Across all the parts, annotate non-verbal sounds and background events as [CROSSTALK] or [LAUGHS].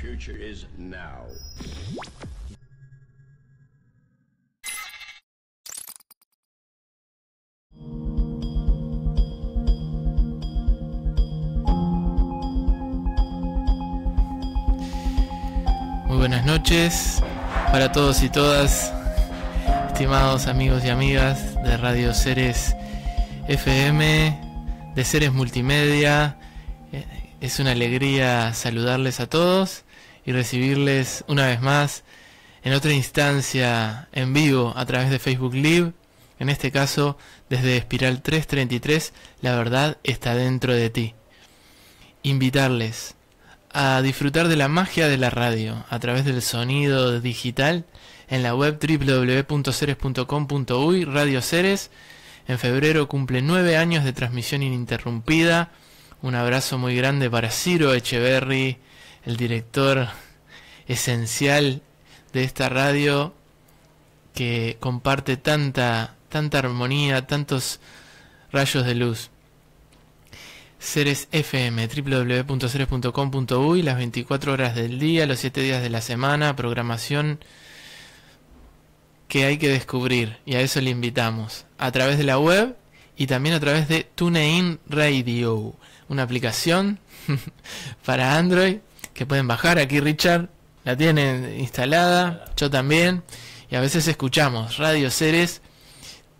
future is now. Muy buenas noches para todos y todas, estimados amigos y amigas de Radio Ceres FM, de Ceres Multimedia. Eh, Es una alegría saludarles a todos y recibirles una vez más en otra instancia en vivo a través de Facebook Live. En este caso, desde Espiral 333, la verdad está dentro de ti. Invitarles a disfrutar de la magia de la radio a través del sonido digital en la web www.ceres.com.uy Radio Ceres. En febrero cumple nueve años de transmisión ininterrumpida. Un abrazo muy grande para Ciro Echeverry, el director esencial de esta radio que comparte tanta, tanta armonía, tantos rayos de luz. Ceres FM, www.ceres.com.uy, las 24 horas del día, los 7 días de la semana, programación que hay que descubrir y a eso le invitamos a través de la web y también a través de TuneIn Radio, una aplicación [LAUGHS] para Android que pueden bajar. Aquí Richard la tiene instalada, yo también, y a veces escuchamos Radio Ceres,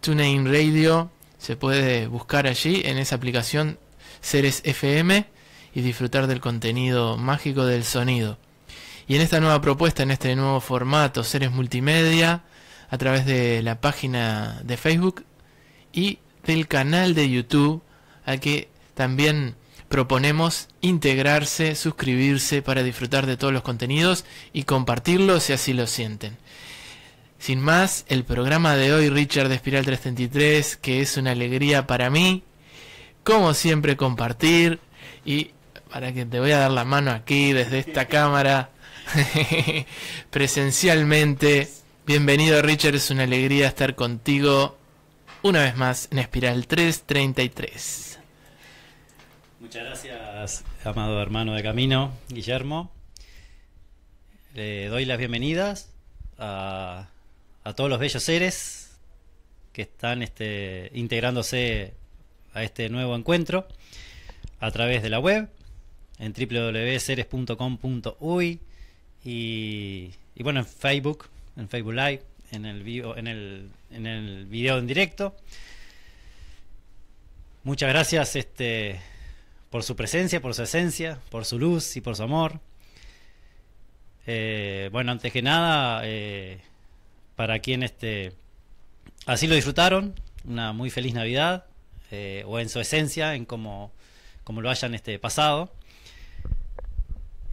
TuneIn Radio, se puede buscar allí en esa aplicación Ceres FM y disfrutar del contenido mágico del sonido. Y en esta nueva propuesta, en este nuevo formato, Ceres Multimedia, a través de la página de Facebook y del canal de YouTube, al que también proponemos integrarse, suscribirse para disfrutar de todos los contenidos y compartirlos si así lo sienten. Sin más, el programa de hoy, Richard de Espiral 333, que es una alegría para mí, como siempre compartir y para que te voy a dar la mano aquí desde esta cámara [LAUGHS] presencialmente. Bienvenido Richard, es una alegría estar contigo una vez más en Espiral 333. Muchas gracias, amado hermano de camino, Guillermo. Le doy las bienvenidas a, a todos los bellos seres que están este, integrándose a este nuevo encuentro a través de la web en www.ceres.com.uy y, y bueno en Facebook en Facebook Live en el video en el, en el video en directo muchas gracias este por su presencia por su esencia por su luz y por su amor Eh, bueno antes que nada eh, para quien este así lo disfrutaron una muy feliz navidad eh, o en su esencia, en cómo, cómo lo hayan este, pasado,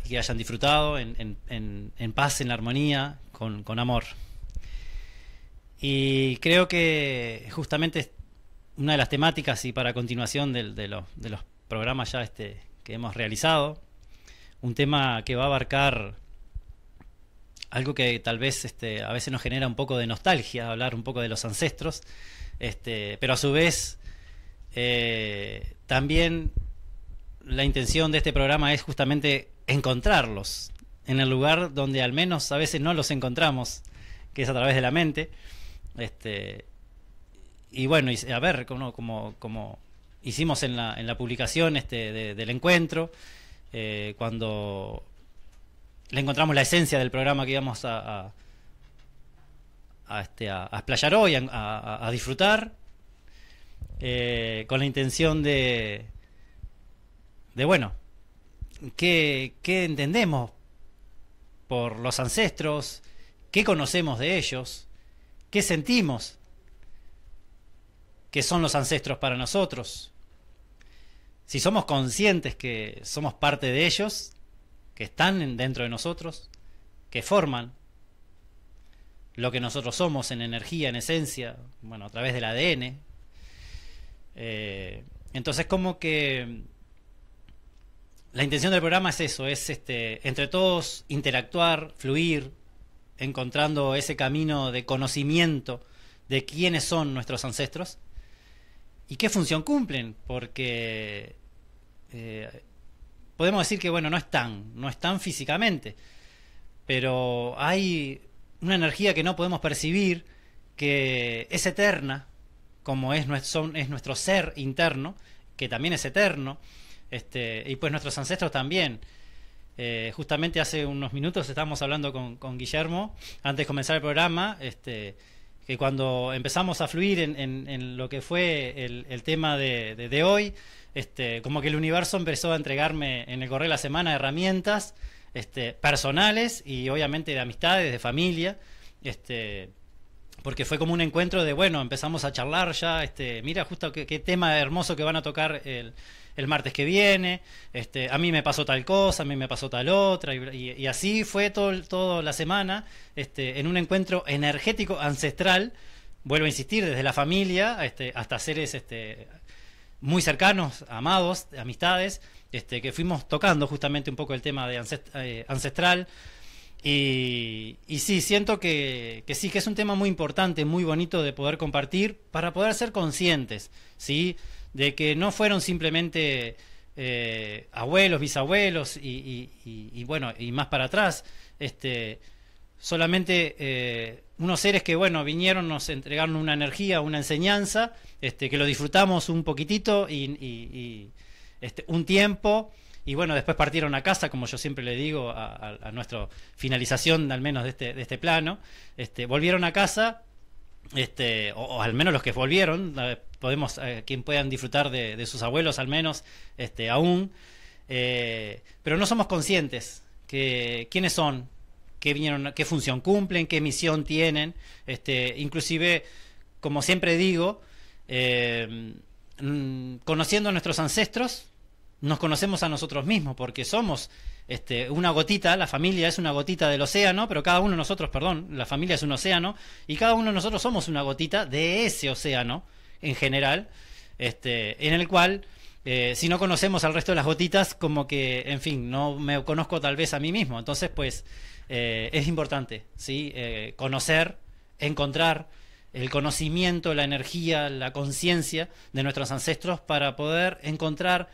y que hayan disfrutado en, en, en, en paz, en armonía, con, con, amor. Y creo que justamente una de las temáticas y para continuación de, de, los, de los programas ya este, que hemos realizado, un tema que va a abarcar algo que tal vez este, a veces nos genera un poco de nostalgia, hablar un poco de los ancestros, este, pero a su vez eh, también la intención de este programa es justamente encontrarlos en el lugar donde al menos a veces no los encontramos, que es a través de la mente. Este, y bueno, a ver, como hicimos en la, en la publicación este, de, del encuentro, eh, cuando le encontramos la esencia del programa que íbamos a, a, este, a, a explayar hoy, a, disfrutar, eh, con la intención de, de bueno, ¿qué, ¿qué, entendemos por los ancestros? ¿Qué conocemos de ellos? ¿Qué sentimos que son los ancestros para nosotros? Si somos conscientes que somos parte de ellos, que están dentro de nosotros, que forman lo que nosotros somos en energía, en esencia, bueno, a través del ADN, eh, entonces como que la intención del programa es eso, es este, entre todos interactuar, fluir, encontrando ese camino de conocimiento de quiénes son nuestros ancestros y qué función cumplen, porque eh, podemos decir que, bueno, no están, no están físicamente, pero hay una energía que no podemos percibir, que es eterna, como es nuestro, es nuestro ser interno, que también es eterno, este, y pues nuestros ancestros también. Eh, justamente hace unos minutos estábamos hablando con, Guillermo, antes de comenzar el programa, este, que cuando empezamos a fluir en, lo que fue el, tema de, hoy, este, como que el universo empezó a entregarme en el correo de la semana herramientas este, personales y obviamente de amistades, de familia, este, porque fue como un encuentro de, bueno, empezamos a charlar ya, este, mira justo qué, tema hermoso que van a tocar el, el, martes que viene, este, a mí me pasó tal cosa, a mí me pasó tal otra, y, así fue todo, toda la semana, este, en un encuentro energético ancestral, vuelvo a insistir, desde la familia este, hasta seres este, muy cercanos, amados, amistades, este, que fuimos tocando justamente un poco el tema de eh, ancestral, y, sí, siento que, sí, que es un tema muy importante, muy bonito de poder compartir para poder ser conscientes, ¿sí? De que no fueron simplemente eh, abuelos, bisabuelos y, bueno, y más para atrás, este, solamente eh, unos seres que, bueno, vinieron, nos entregaron una energía, una enseñanza, este, que lo disfrutamos un poquitito y, este, un tiempo. Y bueno, después partieron a casa, como yo siempre le digo, a, nuestra finalización al menos de este, de este plano, este, volvieron a casa, este, o, al menos los que volvieron, podemos, eh, quien puedan disfrutar de, sus abuelos al menos, este, aún, eh, pero no somos conscientes que quiénes son, qué vinieron, qué función cumplen, qué misión tienen, este, inclusive, como siempre digo, eh, mm, conociendo a nuestros ancestros, nos conocemos a nosotros mismos, porque somos este, una gotita, la familia es una gotita del océano, pero cada uno de nosotros, perdón, la familia es un océano, y cada uno de nosotros somos una gotita de ese océano en general, este, en el cual, eh, si no conocemos al resto de las gotitas, como que, en fin, no me conozco tal vez a mí mismo. Entonces, pues, eh, es importante, ¿sí? Eh, conocer, encontrar el conocimiento, la energía, la conciencia de nuestros ancestros para poder encontrar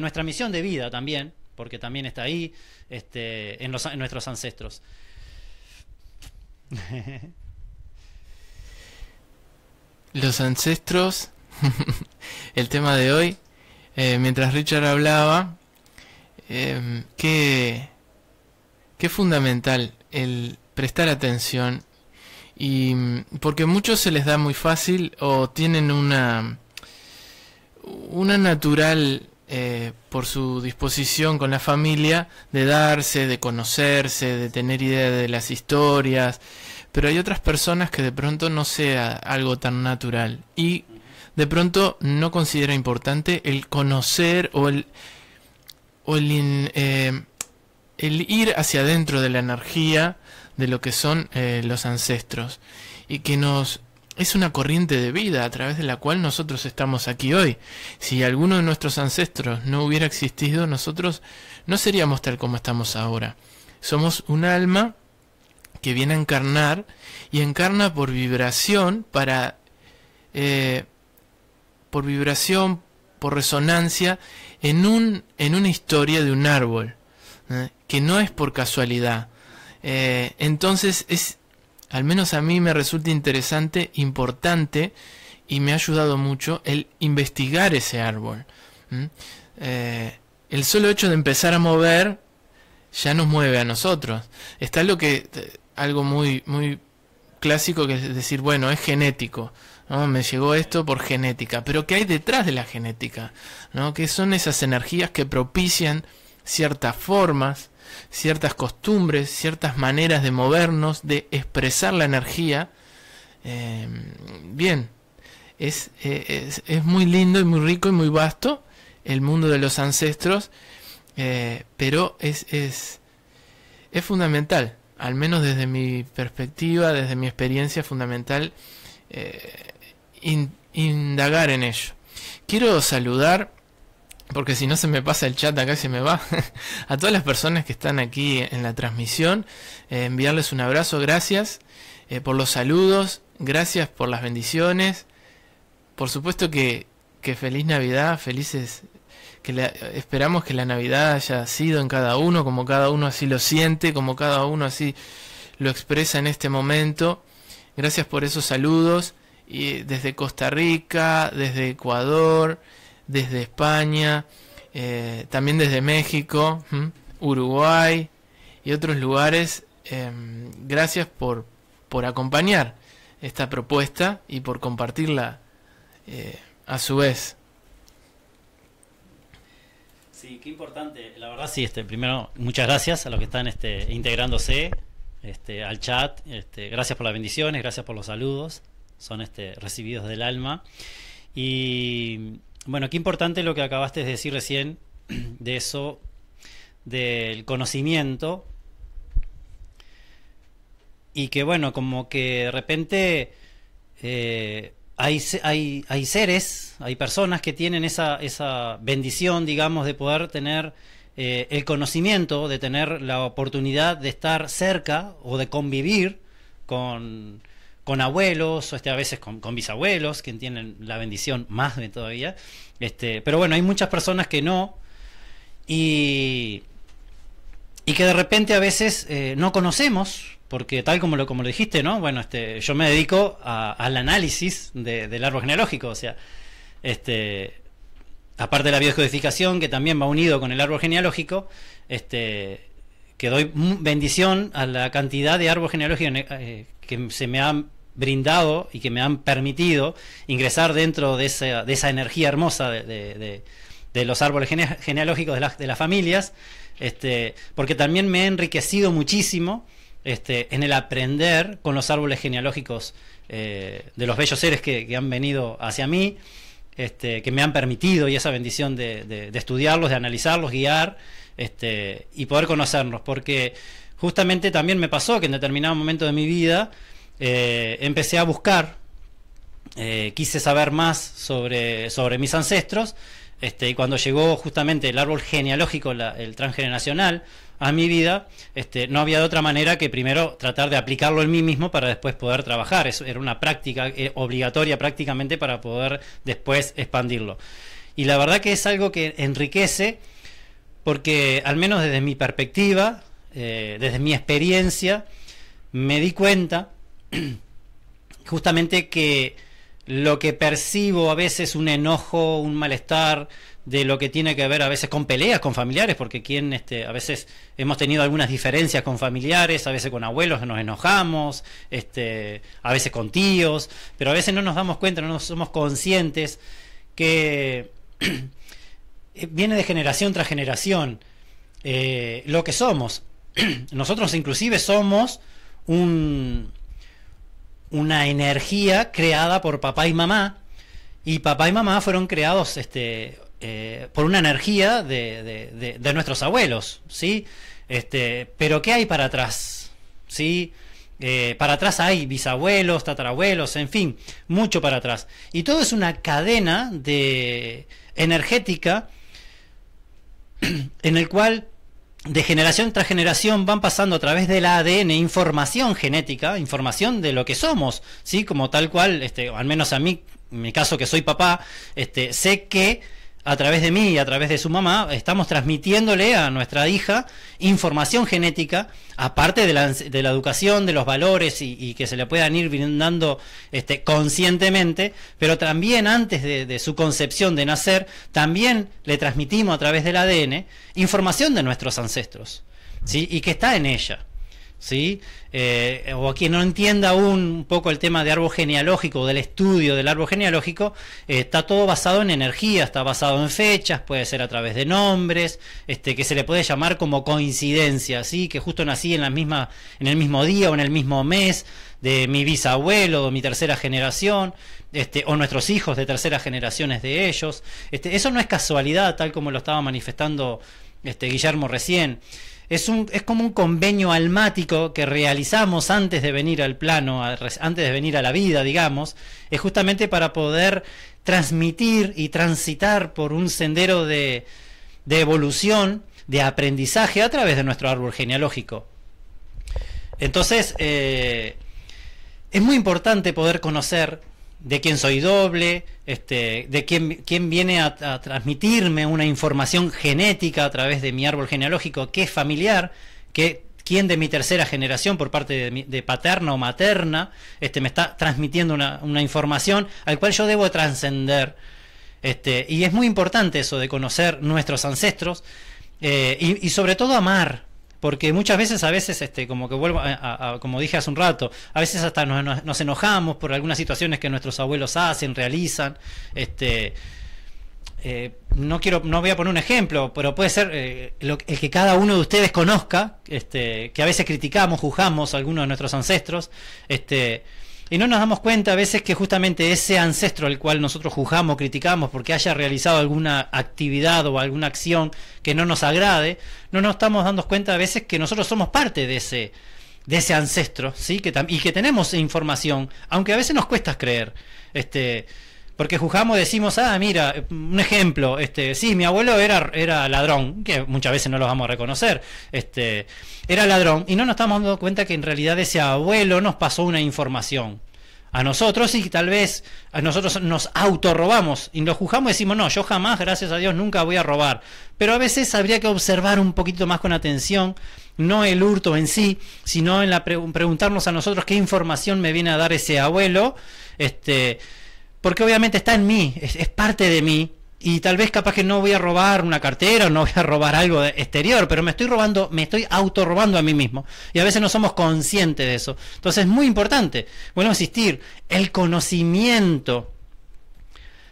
nuestra misión de vida también, porque también está ahí este, en, nuestros ancestros. [LAUGHS] Los ancestros, [LAUGHS] el tema de hoy, eh, mientras Richard hablaba, eh, qué, qué fundamental el prestar atención. Y porque a muchos se les da muy fácil o tienen una una natural eh, por su disposición con la familia de darse, de conocerse, de tener idea de las historias, pero hay otras personas que de pronto no sea algo tan natural y de pronto no considera importante el conocer o el, o el, eh, ir hacia adentro de la energía de lo que son eh, los ancestros y que nos es una corriente de vida a través de la cual nosotros estamos aquí hoy. Si alguno de nuestros ancestros no hubiera existido, nosotros no seríamos tal como estamos ahora. Somos un alma que viene a encarnar y encarna por vibración para eh, por vibración por resonancia en un en una historia de un árbol ¿eh? que no es por casualidad eh, entonces es al menos a mí me resulta interesante, importante y me ha ayudado mucho el investigar ese árbol. El solo hecho de empezar a mover ya nos mueve a nosotros. Está lo que algo muy muy clásico que es decir, bueno, es genético. ¿no? Me llegó esto por genética, pero ¿qué hay detrás de la genética? ¿no? ¿Qué son esas energías que propician ciertas formas, ciertas costumbres, ciertas maneras de movernos, de expresar la energía. Eh, bien, es, es, es, muy lindo y muy rico y muy vasto el mundo de los ancestros, eh, pero es, es, es fundamental, al menos desde mi perspectiva, desde mi experiencia, fundamental eh, indagar en ello. Quiero saludar porque si no se me pasa el chat acá se me va, [LAUGHS] a todas las personas que están aquí en la transmisión, eh, enviarles un abrazo, gracias eh, por los saludos, gracias por las bendiciones, por supuesto que, que feliz Navidad, felices que esperamos que la Navidad haya sido en cada uno, como cada uno así lo siente, como cada uno así lo expresa en este momento. Gracias por esos saludos y desde Costa Rica, desde Ecuador, desde España, eh, también desde México, Uruguay y otros lugares. Em, gracias por, por acompañar esta propuesta y por compartirla eh, a su vez. Sí, qué importante. La verdad, sí, este, primero, muchas gracias a los que están este, integrándose este, al chat. Este, gracias por las bendiciones, gracias por los saludos. Son este, recibidos del alma. Y bueno, qué importante lo que acabaste de decir recién [CLEARS THROAT] de eso, del conocimiento. Y que bueno, como que de repente eh, hay, hay, hay, seres, hay personas que tienen esa, esa bendición, digamos, de poder tener eh, el conocimiento, de tener la oportunidad de estar cerca o de convivir con, con abuelos, o este, a veces con, bisabuelos, que tienen la bendición más de todavía. Este, pero bueno, hay muchas personas que no. Y, y que de repente a veces eh, no conocemos porque tal como lo, como lo dijiste, ¿no? Bueno, este, yo me dedico al análisis del árbol genealógico, o sea, este, aparte de la biodescodificación, que también va unido con el árbol genealógico, este, que doy bendición a la cantidad de árbol genealógico eh, que se me han brindado y que me han permitido ingresar dentro de esa, de esa energía hermosa de, de, los árboles genealógicos de, las de las familias, este, porque también me he enriquecido muchísimo este, en el aprender con los árboles genealógicos eh, de los bellos seres que, han venido hacia mí, este, que me han permitido y esa bendición de, estudiarlos, de analizarlos, guiar este, y poder conocerlos, porque justamente también me pasó que en determinado momento de mi vida eh, empecé a buscar, eh, quise saber más sobre, sobre mis ancestros, este, y cuando llegó justamente el árbol genealógico, el transgeneracional, a mi vida, este, no había de otra manera que primero tratar de aplicarlo en mí mismo para después poder trabajar. Eso era una práctica eh, obligatoria prácticamente para poder después expandirlo. Y la verdad que es algo que enriquece porque al menos desde mi perspectiva, eh, desde mi experiencia, me di cuenta [CLEARS THROAT] justamente que lo que percibo a veces un enojo, un malestar, de lo que tiene que ver a veces con peleas con familiares, porque quien este, a veces hemos tenido algunas diferencias con familiares, a veces con abuelos nos enojamos, este, a veces con tíos, pero a veces no nos damos cuenta, no somos conscientes que [CLEARS THROAT] viene de generación tras generación eh, lo que somos. [CLEARS THROAT] Nosotros inclusive somos un, una energía creada por papá y mamá, y papá y mamá fueron creados este, eh, por una energía de, de, nuestros abuelos, ¿sí? Este, pero ¿qué hay para atrás? ¿Sí? Eh, para atrás hay bisabuelos, tatarabuelos, en fin, mucho para atrás. Y todo es una cadena de energética [CLEARS THROAT] en el cual de generación tras generación van pasando a través del ADN información genética, información de lo que somos, ¿sí? Como tal cual, este, al menos a mí, en mi caso que soy papá, este, sé que a través de mí y a través de su mamá, estamos transmitiéndole a nuestra hija información genética, aparte de la, de la educación, de los valores y, que se le puedan ir brindando este, conscientemente, pero también antes de, su concepción de nacer, también le transmitimos a través del ADN información de nuestros ancestros, ¿sí? y que está en ella. ¿Sí? Eh, o a quien no entienda aún un poco el tema de árbol genealógico, del estudio del árbol genealógico, eh, está todo basado en energía, está basado en fechas, puede ser a través de nombres, este, que se le puede llamar como coincidencia, ¿sí? que justo nací en, la misma, en el mismo día o en el mismo mes de mi bisabuelo o mi tercera generación, este, o nuestros hijos de terceras generaciones de ellos. Este, eso no es casualidad, tal como lo estaba manifestando este, Guillermo recién es, un, es como un convenio almático que realizamos antes de venir al plano, antes de venir a la vida, digamos, es justamente para poder transmitir y transitar por un sendero de, de evolución, de aprendizaje a través de nuestro árbol genealógico. Entonces, eh, es muy importante poder conocer de quién soy doble, este, de quién, quién viene a, transmitirme una información genética a través de mi árbol genealógico, qué es familiar, qué, quién de mi tercera generación por parte de, paterna o materna este, me está transmitiendo una, información al cual yo debo trascender. Este, y es muy importante eso de conocer nuestros ancestros eh, y sobre todo amar, porque muchas veces, a veces, este, como que vuelvo a, como dije hace un rato, a veces hasta nos, enojamos por algunas situaciones que nuestros abuelos hacen, realizan, este, eh, no quiero, no voy a poner un ejemplo, pero puede ser eh, el que cada uno de ustedes conozca, este, que a veces criticamos, juzgamos a algunos de nuestros ancestros, este, y no nos damos cuenta a veces que justamente ese ancestro al cual nosotros juzgamos, criticamos porque haya realizado alguna actividad o alguna acción que no nos agrade, no nos estamos dando cuenta a veces que nosotros somos parte de ese de ese ancestro, ¿sí? Que y que tenemos información, aunque a veces nos cuesta creer. Este, porque juzgamos, decimos, ah, mira, un ejemplo, este, sí, mi abuelo era, era ladrón, que muchas veces no lo vamos a reconocer, este, era ladrón, y no nos estamos dando cuenta que en realidad ese abuelo nos pasó una información a nosotros y tal vez a nosotros nos autorrobamos y lo juzgamos y decimos, no, yo jamás, gracias a Dios, nunca voy a robar. Pero a veces habría que observar un poquito más con atención, no el hurto en sí, sino en la preguntarnos a nosotros qué información me viene a dar ese abuelo, este, porque obviamente está en mí, es, parte de mí, y tal vez capaz que no voy a robar una cartera o no voy a robar algo exterior, pero me estoy robando, me estoy autorrobando a mí mismo. Y a veces no somos conscientes de eso. Entonces es muy importante, bueno, insistir, el conocimiento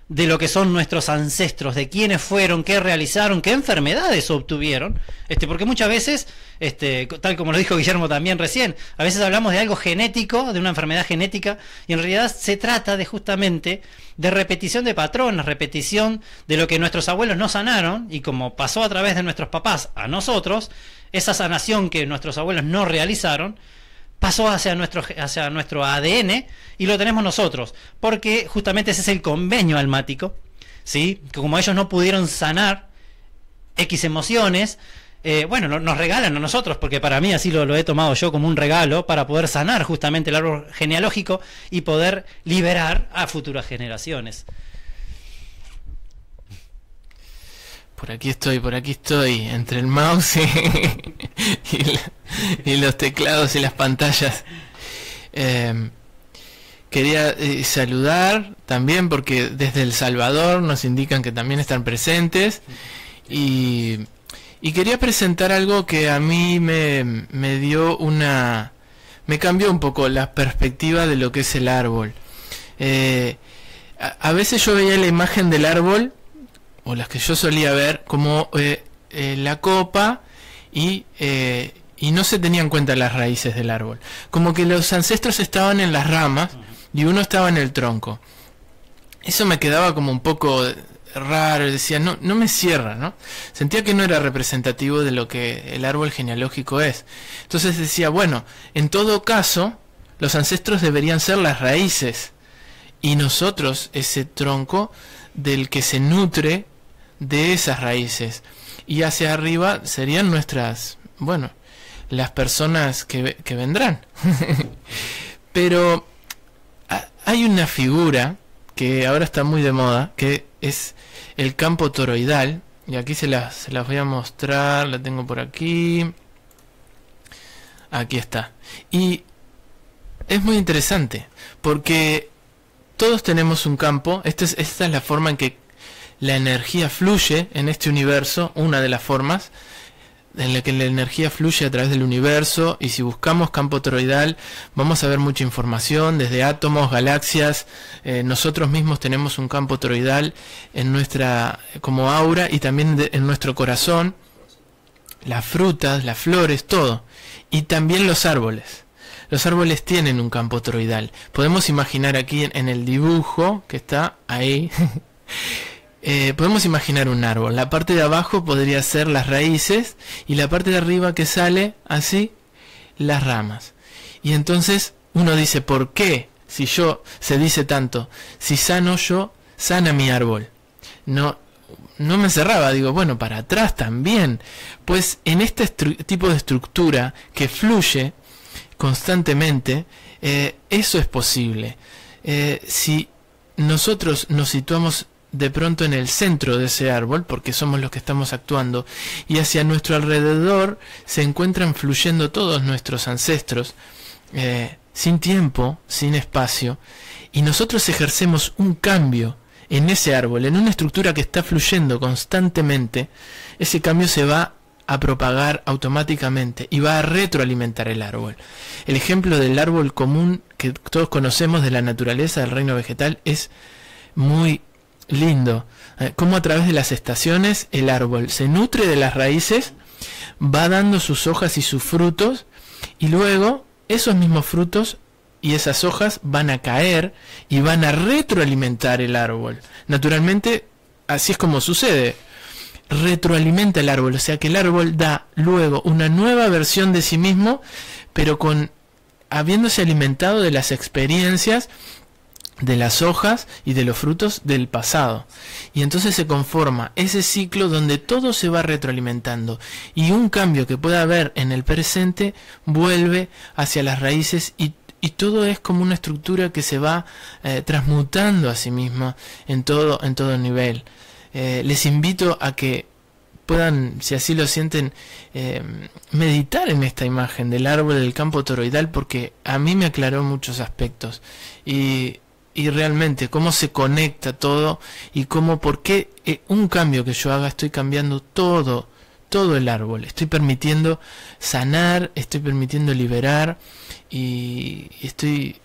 de lo que son nuestros ancestros, de quiénes fueron, qué realizaron, qué enfermedades obtuvieron, este, porque muchas veces, este, tal como lo dijo Guillermo también recién, a veces hablamos de algo genético, de una enfermedad genética, y en realidad se trata de justamente de repetición de patrones, repetición de lo que nuestros abuelos no sanaron, y como pasó a través de nuestros papás a nosotros, esa sanación que nuestros abuelos no realizaron, pasó hacia nuestro, hacia nuestro ADN y lo tenemos nosotros, porque justamente ese es el convenio almático, ¿sí? que como ellos no pudieron sanar X emociones, eh, bueno, nos regalan a nosotros, porque para mí así lo, he tomado yo como un regalo para poder sanar justamente el árbol genealógico y poder liberar a futuras generaciones. Por aquí estoy, por aquí estoy, entre el mouse y, [LAUGHS] los teclados y las pantallas. Em, quería eh, saludar también porque desde El Salvador nos indican que también están presentes y, quería presentar algo que a mí me, dio una... me cambió un poco la perspectiva de lo que es el árbol. Eh, a veces yo veía la imagen del árbol o las que yo solía ver, como eh, eh, la copa y, y no se tenían en cuenta las raíces del árbol. Como que los ancestros estaban en las ramas y uno estaba en el tronco. Eso me quedaba como un poco raro, decía, no, no me cierra, ¿no? Sentía que no era representativo de lo que el árbol genealógico es. Entonces decía, bueno, en todo caso, los ancestros deberían ser las raíces y nosotros ese tronco del que se nutre de esas raíces. Y hacia arriba serían nuestras, bueno, las personas que, que vendrán. [LAUGHS] Pero hay una figura que ahora está muy de moda, que es el campo toroidal. Y aquí se las, se las voy a mostrar, la tengo por aquí. Aquí está. Y es muy interesante, porque todos tenemos un campo, esta es, esta es la forma en que la energía fluye en este universo, una de las formas en la que la energía fluye a través del universo y si buscamos campo toroidal vamos a ver mucha información desde átomos, galaxias, eh, nosotros mismos tenemos un campo toroidal en nuestra como aura y también en nuestro corazón, las frutas, las flores, todo y también los árboles. Los árboles tienen un campo toroidal. Podemos imaginar aquí en el dibujo que está ahí [LAUGHS] Eh, podemos imaginar un árbol. La parte de abajo podría ser las raíces y la parte de arriba que sale así, las ramas. Y entonces uno dice, ¿por qué? Si yo, se dice tanto, si sano yo, sana mi árbol. No, no me cerraba, digo, bueno, para atrás también. Pues en este tipo de estructura que fluye constantemente, eh, eso es posible. Eh, si nosotros nos situamos de pronto en el centro de ese árbol, porque somos los que estamos actuando, y hacia nuestro alrededor se encuentran fluyendo todos nuestros ancestros, eh, sin tiempo, sin espacio, y nosotros ejercemos un cambio en ese árbol, en una estructura que está fluyendo constantemente, ese cambio se va a propagar automáticamente y va a retroalimentar el árbol. El ejemplo del árbol común que todos conocemos de la naturaleza del reino vegetal es muy lindo. Eh, como a través de las estaciones el árbol se nutre de las raíces, va dando sus hojas y sus frutos y luego esos mismos frutos y esas hojas van a caer y van a retroalimentar el árbol. Naturalmente, así es como sucede. Retroalimenta el árbol, o sea que el árbol da luego una nueva versión de sí mismo, pero con habiéndose alimentado de las experiencias de las hojas y de los frutos del pasado. Y entonces se conforma ese ciclo donde todo se va retroalimentando y un cambio que pueda haber en el presente vuelve hacia las raíces y, todo es como una estructura que se va eh, transmutando a sí misma en todo, en todo nivel. Eh, les invito a que puedan, si así lo sienten, eh, meditar en esta imagen del árbol del campo toroidal porque a mí me aclaró muchos aspectos. Y y realmente cómo se conecta todo y cómo por qué eh, un cambio que yo haga estoy cambiando todo, todo el árbol. Estoy permitiendo sanar, estoy permitiendo liberar y estoy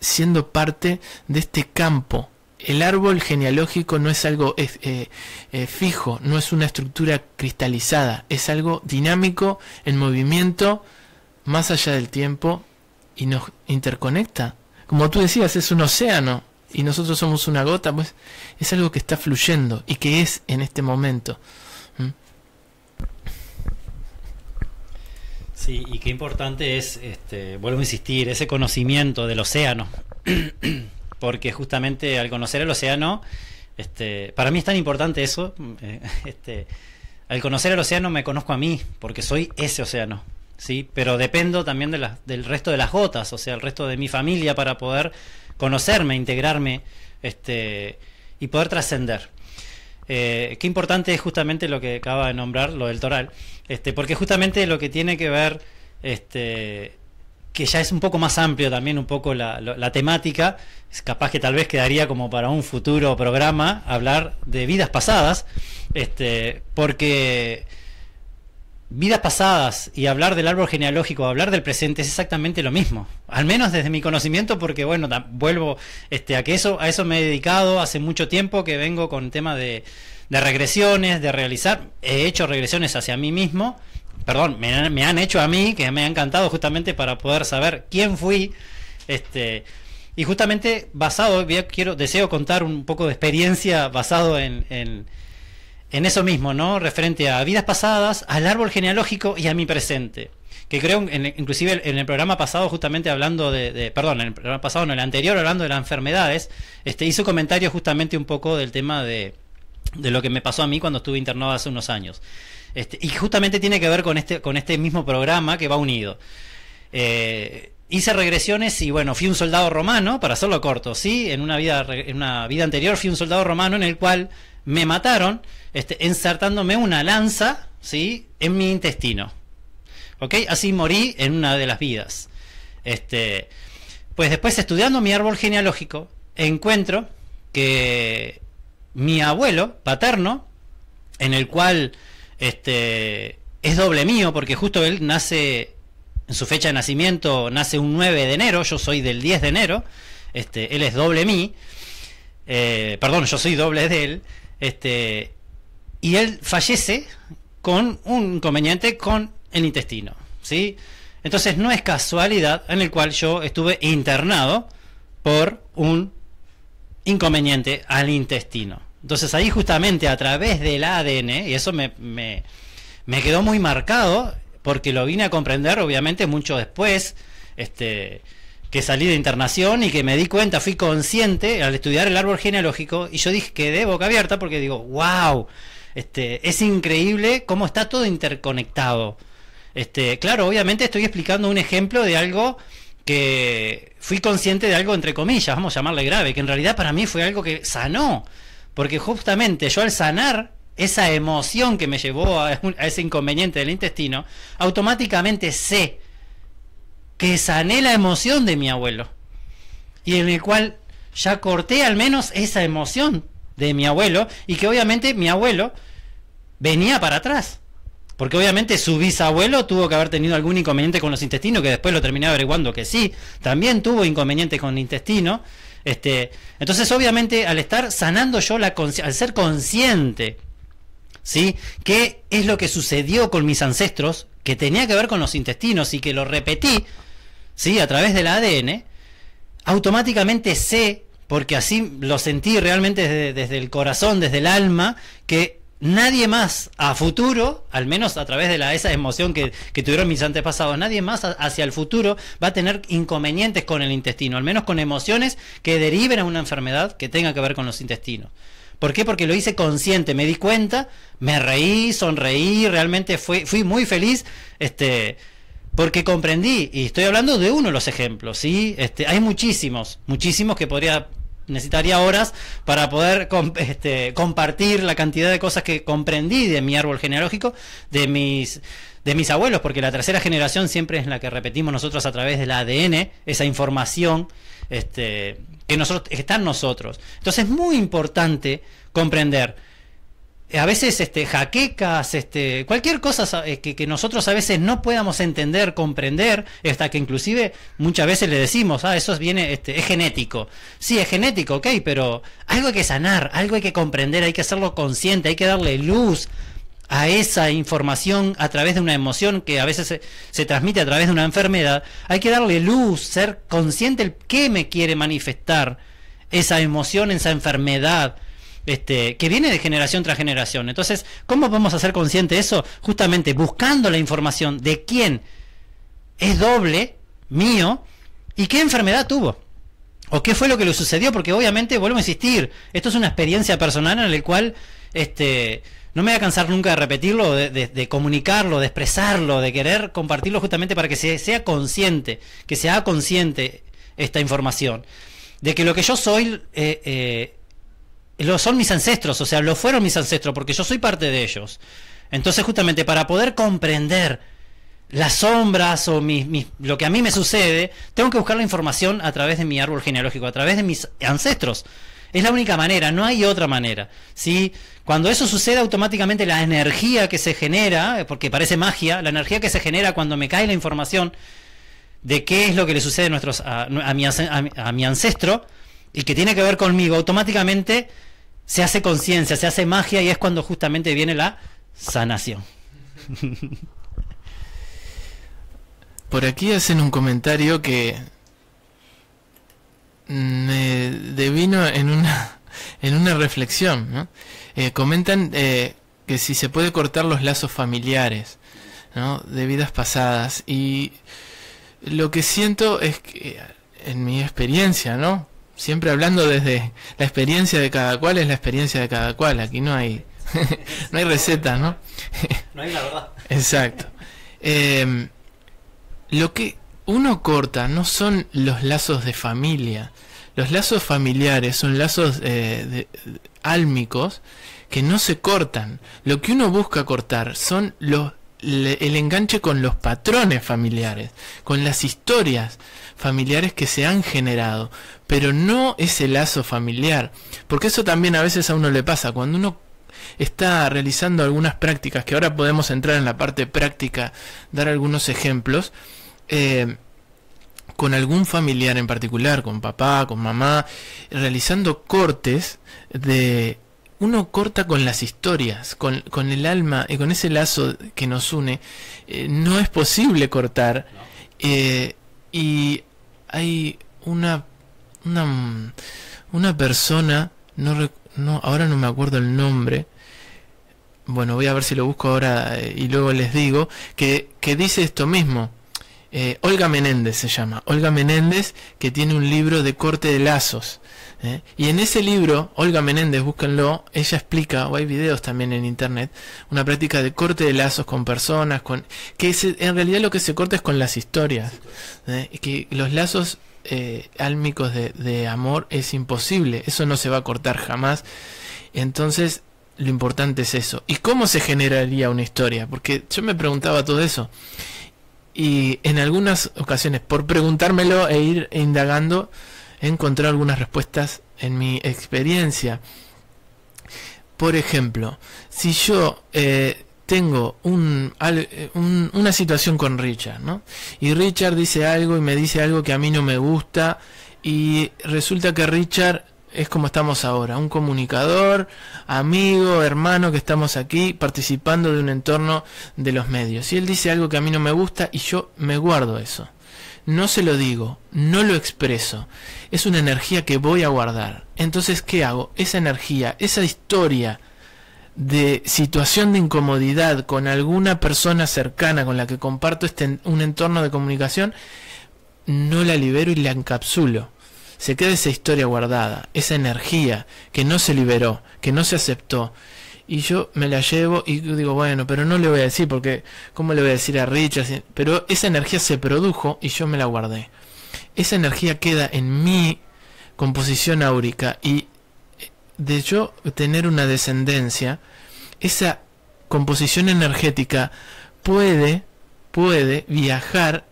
siendo parte de este campo. El árbol genealógico no es algo eh, eh, fijo, no es una estructura cristalizada, es algo dinámico, en movimiento, más allá del tiempo y nos interconecta como tú decías, es un océano y nosotros somos una gota, pues es algo que está fluyendo y que es en este momento. ¿Mm? Sí, y qué importante es, este, vuelvo a insistir, ese conocimiento del océano, [CLEARS THROAT] porque justamente al conocer el océano, este, para mí es tan importante eso, eh, [LAUGHS] este, al conocer el océano me conozco a mí, porque soy ese océano. ¿Sí? Pero dependo también de del resto de las gotas, o sea, el resto de mi familia para poder conocerme, integrarme este, y poder trascender. Eh, qué importante es justamente lo que acaba de nombrar, lo del toral, este, porque justamente lo que tiene que ver, este, que ya es un poco más amplio también, un poco la, la temática, es capaz que tal vez quedaría como para un futuro programa hablar de vidas pasadas, este, porque vidas pasadas y hablar del árbol genealógico, hablar del presente es exactamente lo mismo. Al menos desde mi conocimiento, porque bueno, vuelvo este, a que eso, a eso me he dedicado hace mucho tiempo que vengo con tema de, de regresiones, de realizar, he hecho regresiones hacia mí mismo, perdón, me, me, han hecho a mí, que me ha encantado justamente para poder saber quién fui, este, y justamente basado, quiero, deseo contar un poco de experiencia basado en eso mismo, ¿no? Referente a vidas pasadas, al árbol genealógico y a mi presente. Que creo, inclusive en el programa pasado, justamente hablando de, perdón, en el programa pasado, no, el anterior, hablando de las enfermedades, este, hizo comentarios justamente un poco del tema de, de lo que me pasó a mí cuando estuve internado hace unos años. Este, y justamente tiene que ver con este, con este mismo programa que va unido. Eh, hice regresiones y bueno, fui un soldado romano, para hacerlo corto, ¿sí? En una vida, en una vida anterior fui un soldado romano en el cual me mataron este, ensartándome una lanza ¿sí? en mi intestino. ¿Ok? Así morí en una de las vidas. Este, pues después estudiando mi árbol genealógico, encuentro que mi abuelo paterno, en el cual este, es doble mío, porque justo él nace, en su fecha de nacimiento, nace un 9 de enero, yo soy del 10 de enero, este, él es doble mí, eh, perdón, yo soy doble de él, este, y él fallece con un inconveniente con el intestino, ¿sí? Entonces no es casualidad en el cual yo estuve internado por un inconveniente al intestino. Entonces ahí justamente a través del ADN, y eso me, me, me quedó muy marcado, porque lo vine a comprender obviamente mucho después, este, que salí de internación y que me di cuenta, fui consciente al estudiar el árbol genealógico y yo dije, quedé boca abierta porque digo, wow, este, es increíble cómo está todo interconectado. Este, claro, obviamente estoy explicando un ejemplo de algo que fui consciente de algo, entre comillas, vamos a llamarle grave, que en realidad para mí fue algo que sanó. Porque justamente yo al sanar esa emoción que me llevó a, ese inconveniente del intestino, automáticamente sé que sané la emoción de mi abuelo. Y en el cual ya corté al menos esa emoción de mi abuelo y que obviamente mi abuelo venía para atrás. Porque obviamente su bisabuelo tuvo que haber tenido algún inconveniente con los intestinos, que después lo terminé averiguando que sí, también tuvo inconveniente con el intestino. Este, entonces, obviamente, al estar sanando yo la al ser consciente, ¿sí? ¿Qué es lo que sucedió con mis ancestros? Que tenía que ver con los intestinos y que lo repetí, ¿sí? A través del ADN, automáticamente sé, porque así lo sentí realmente desde, el corazón, desde el alma, que nadie más a futuro, al menos a través de la, esa emoción que, tuvieron mis antepasados, nadie más hacia el futuro va a tener inconvenientes con el intestino, al menos con emociones que deriven a una enfermedad que tenga que ver con los intestinos. ¿Por qué? Porque lo hice consciente, me di cuenta, me reí, sonreí, realmente fui, fui muy feliz, este, porque comprendí, y estoy hablando de uno de los ejemplos, ¿sí? Este, hay muchísimos, muchísimos que podría necesitaría horas para poder [LAUGHS] este, compartir la cantidad de cosas que comprendí de mi árbol genealógico, de mis de mis abuelos, porque la tercera generación siempre es la que repetimos nosotros a través del ADN, esa información este, que nosotros, está en nosotros. Entonces es muy importante comprender a veces este, jaquecas, este, cualquier cosa eh, que, nosotros a veces no podamos entender, comprender, hasta que inclusive muchas veces le decimos, ah, eso viene, este, es genético. Sí, es genético, ok, pero algo hay que sanar, algo hay que comprender, hay que hacerlo consciente, hay que darle luz a esa información a través de una emoción que a veces se, transmite a través de una enfermedad, hay que darle luz, ser consciente el qué me quiere manifestar esa emoción, esa enfermedad este, que viene de generación tras generación. Entonces, ¿cómo podemos hacer consciente eso? Justamente buscando la información de quién es doble, mío, y qué enfermedad tuvo. O qué fue lo que le sucedió, porque obviamente, vuelvo a insistir, esto es una experiencia personal en la cual este, no me voy a cansar nunca de repetirlo, de, comunicarlo, de expresarlo, de querer compartirlo justamente para que se, sea consciente, que se haga consciente esta información. De que lo que yo soy eh, eh, lo son mis ancestros, o sea, lo fueron mis ancestros, porque yo soy parte de ellos. Entonces, justamente para poder comprender las sombras o lo que a mí me sucede, tengo que buscar la información a través de mi árbol genealógico, a través de mis ancestros. Es la única manera, no hay otra manera. ¿sí? Cuando eso sucede, automáticamente la energía que se genera, porque parece magia, la energía que se genera cuando me cae la información de qué es lo que le sucede a, nuestros, a, mi, a mi ancestro y que tiene que ver conmigo, automáticamente se hace conciencia, se hace magia y es cuando justamente viene la sanación. [LAUGHS] Por aquí hacen un comentario que me devino en una, [LAUGHS] en una reflexión. Eh, comentan eh, que si se puede cortar los lazos familiares de vidas pasadas. Y lo que siento es que, en mi experiencia, ¿no? Siempre hablando desde la experiencia de cada cual es la experiencia de cada cual. Aquí no hay, [LAUGHS] no hay receta, ¿no? [LAUGHS] no hay la verdad. Exacto. Em, lo que uno corta no son los lazos de familia. Los lazos familiares son lazos eh, álmicos que no se cortan. Lo que uno busca cortar son los el enganche con los patrones familiares, con las historias familiares que se han generado, pero no ese lazo familiar, porque eso también a veces a uno le pasa, cuando uno está realizando algunas prácticas, que ahora podemos entrar en la parte práctica, dar algunos ejemplos, eh, con algún familiar en particular, con papá, con mamá, realizando cortes de uno corta con las historias, con, con, el alma y con ese lazo que nos une. Eh, no es posible cortar. Eh, y hay una, una, una persona, no, no, ahora no me acuerdo el nombre, bueno, voy a ver si lo busco ahora eh, y luego les digo, que, que dice esto mismo. Eh, Olga Menéndez se llama, Olga Menéndez, que tiene un libro de corte de lazos. ¿eh? Y en ese libro, Olga Menéndez, búsquenlo, ella explica, o hay videos también en internet, una práctica de corte de lazos con personas, con que en realidad lo que se corta es con las historias. ¿eh? Que los lazos álmicos de, de amor es imposible, eso no se va a cortar jamás. Entonces, lo importante es eso. ¿Y cómo se generaría una historia? Porque yo me preguntaba todo eso. Y en algunas ocasiones, por preguntármelo e ir indagando, he encontrado algunas respuestas en mi experiencia. Por ejemplo, si yo eh, tengo un, una situación con Richard, ¿no? Y Richard dice algo y me dice algo que a mí no me gusta y resulta que Richard es como estamos ahora, un comunicador, amigo, hermano que estamos aquí participando de un entorno de los medios. Y él dice algo que a mí no me gusta y yo me guardo eso. No se lo digo, no lo expreso. Es una energía que voy a guardar. Entonces, ¿qué hago? Esa energía, esa historia de situación de incomodidad con alguna persona cercana con la que comparto este, un entorno de comunicación, no la libero y la encapsulo se queda esa historia guardada, esa energía que no se liberó, que no se aceptó. Y yo me la llevo y digo, bueno, pero no le voy a decir porque, ¿cómo le voy a decir a Richard? Pero esa energía se produjo y yo me la guardé. Esa energía queda en mi composición áurica y de yo tener una descendencia, esa composición energética puede, puede viajar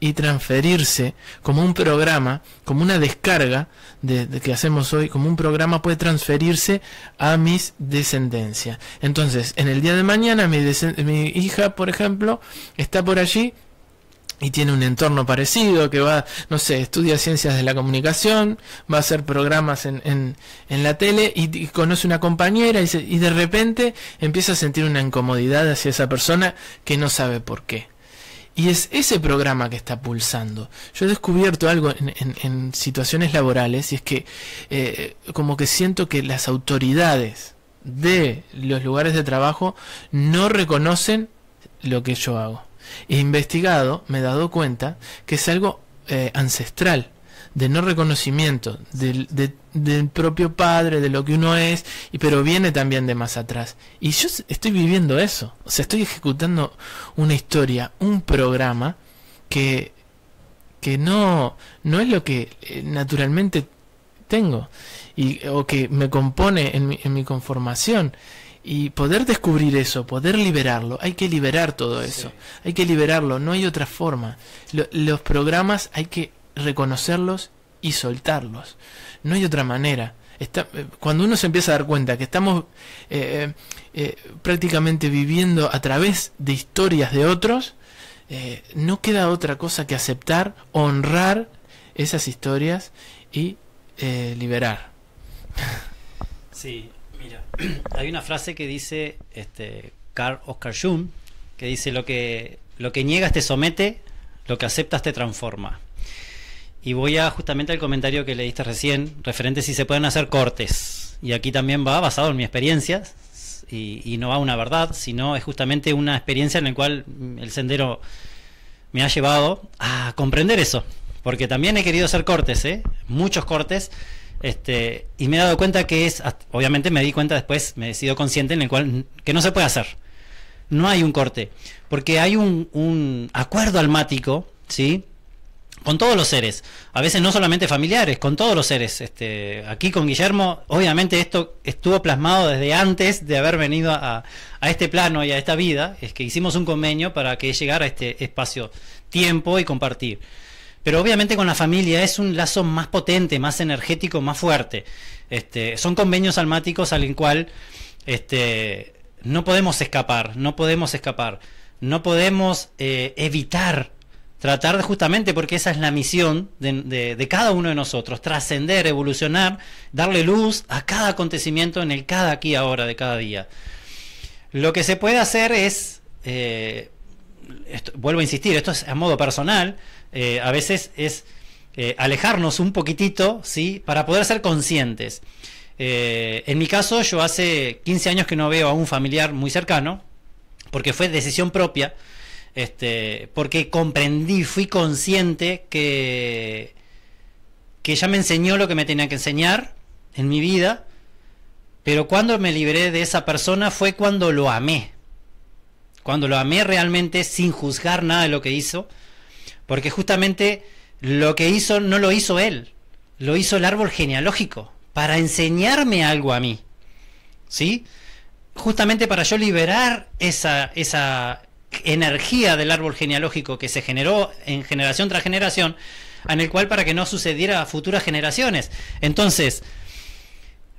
y transferirse como un programa, como una descarga de, que hacemos hoy, como un programa puede transferirse a mis descendencias. Entonces, en el día de mañana mi, mi hija, por ejemplo, está por allí y tiene un entorno parecido, que va, no sé, estudia ciencias de la comunicación, va a hacer programas en, en, la tele y, conoce una compañera y, y de repente empieza a sentir una incomodidad hacia esa persona que no sabe por qué. Y es ese programa que está pulsando. Yo he descubierto algo en, situaciones laborales y es que eh, como que siento que las autoridades de los lugares de trabajo no reconocen lo que yo hago. He investigado, me he dado cuenta que es algo eh, ancestral de no reconocimiento del, del, propio padre, de lo que uno es, y, pero viene también de más atrás. Y yo estoy viviendo eso, o sea, estoy ejecutando una historia, un programa que, que no, no es lo que eh, naturalmente tengo y, o que me compone en mi, en mi conformación. Y poder descubrir eso, poder liberarlo, hay que liberar todo eso, hay que liberarlo, no hay otra forma. los programas hay que reconocerlos y soltarlos. No hay otra manera. Está, eh, cuando uno se empieza a dar cuenta que estamos eh, eh, prácticamente viviendo a través de historias de otros, no queda otra cosa que aceptar, honrar esas historias y liberar. Sí, mira, [CLEARS THROAT] hay una frase que dice este Carl Oscar Jung, que dice lo que lo que niegas te somete, lo que aceptas te transforma. Y voy a justamente al comentario que leíste recién, referente si se pueden hacer cortes. Y aquí también va basado en mi experiencia, y, no va una verdad, sino es justamente una experiencia en la cual el sendero me ha llevado a comprender eso. Porque también he querido hacer cortes, ¿eh? muchos cortes, este, y me he dado cuenta que es, obviamente me di cuenta después, me he sido consciente en el cual que no se puede hacer. No hay un corte, porque hay un, un acuerdo almático, ¿sí? Con todos los seres, a veces no solamente familiares, con todos los seres. Este, aquí con Guillermo, obviamente esto estuvo plasmado desde antes de haber venido a, este plano y a esta vida, es que hicimos un convenio para que llegara a este espacio tiempo y compartir. Pero obviamente con la familia es un lazo más potente, más energético, más fuerte. Este, son convenios almáticos al cual este, no podemos escapar, no podemos escapar, no podemos eh, evitar tratar de justamente, porque esa es la misión de, cada uno de nosotros, trascender, evolucionar, darle luz a cada acontecimiento en el cada aquí ahora de cada día. Lo que se puede hacer es, eh, vuelvo a insistir, esto es a modo personal, eh, a veces es eh, alejarnos un poquitito, ¿sí? Para poder ser conscientes. en mi caso, yo hace 15 años que no veo a un familiar muy cercano, porque fue decisión propia, este, porque comprendí, fui consciente que, que ella me enseñó lo que me tenía que enseñar en mi vida, pero cuando me liberé de esa persona fue cuando lo amé, cuando lo amé realmente sin juzgar nada de lo que hizo, porque justamente lo que hizo no lo hizo él, lo hizo el árbol genealógico, para enseñarme algo a mí. ¿Sí? Justamente para yo liberar esa, esa energía del árbol genealógico que se generó en generación tras generación, en el cual para que no sucediera a futuras generaciones. Entonces,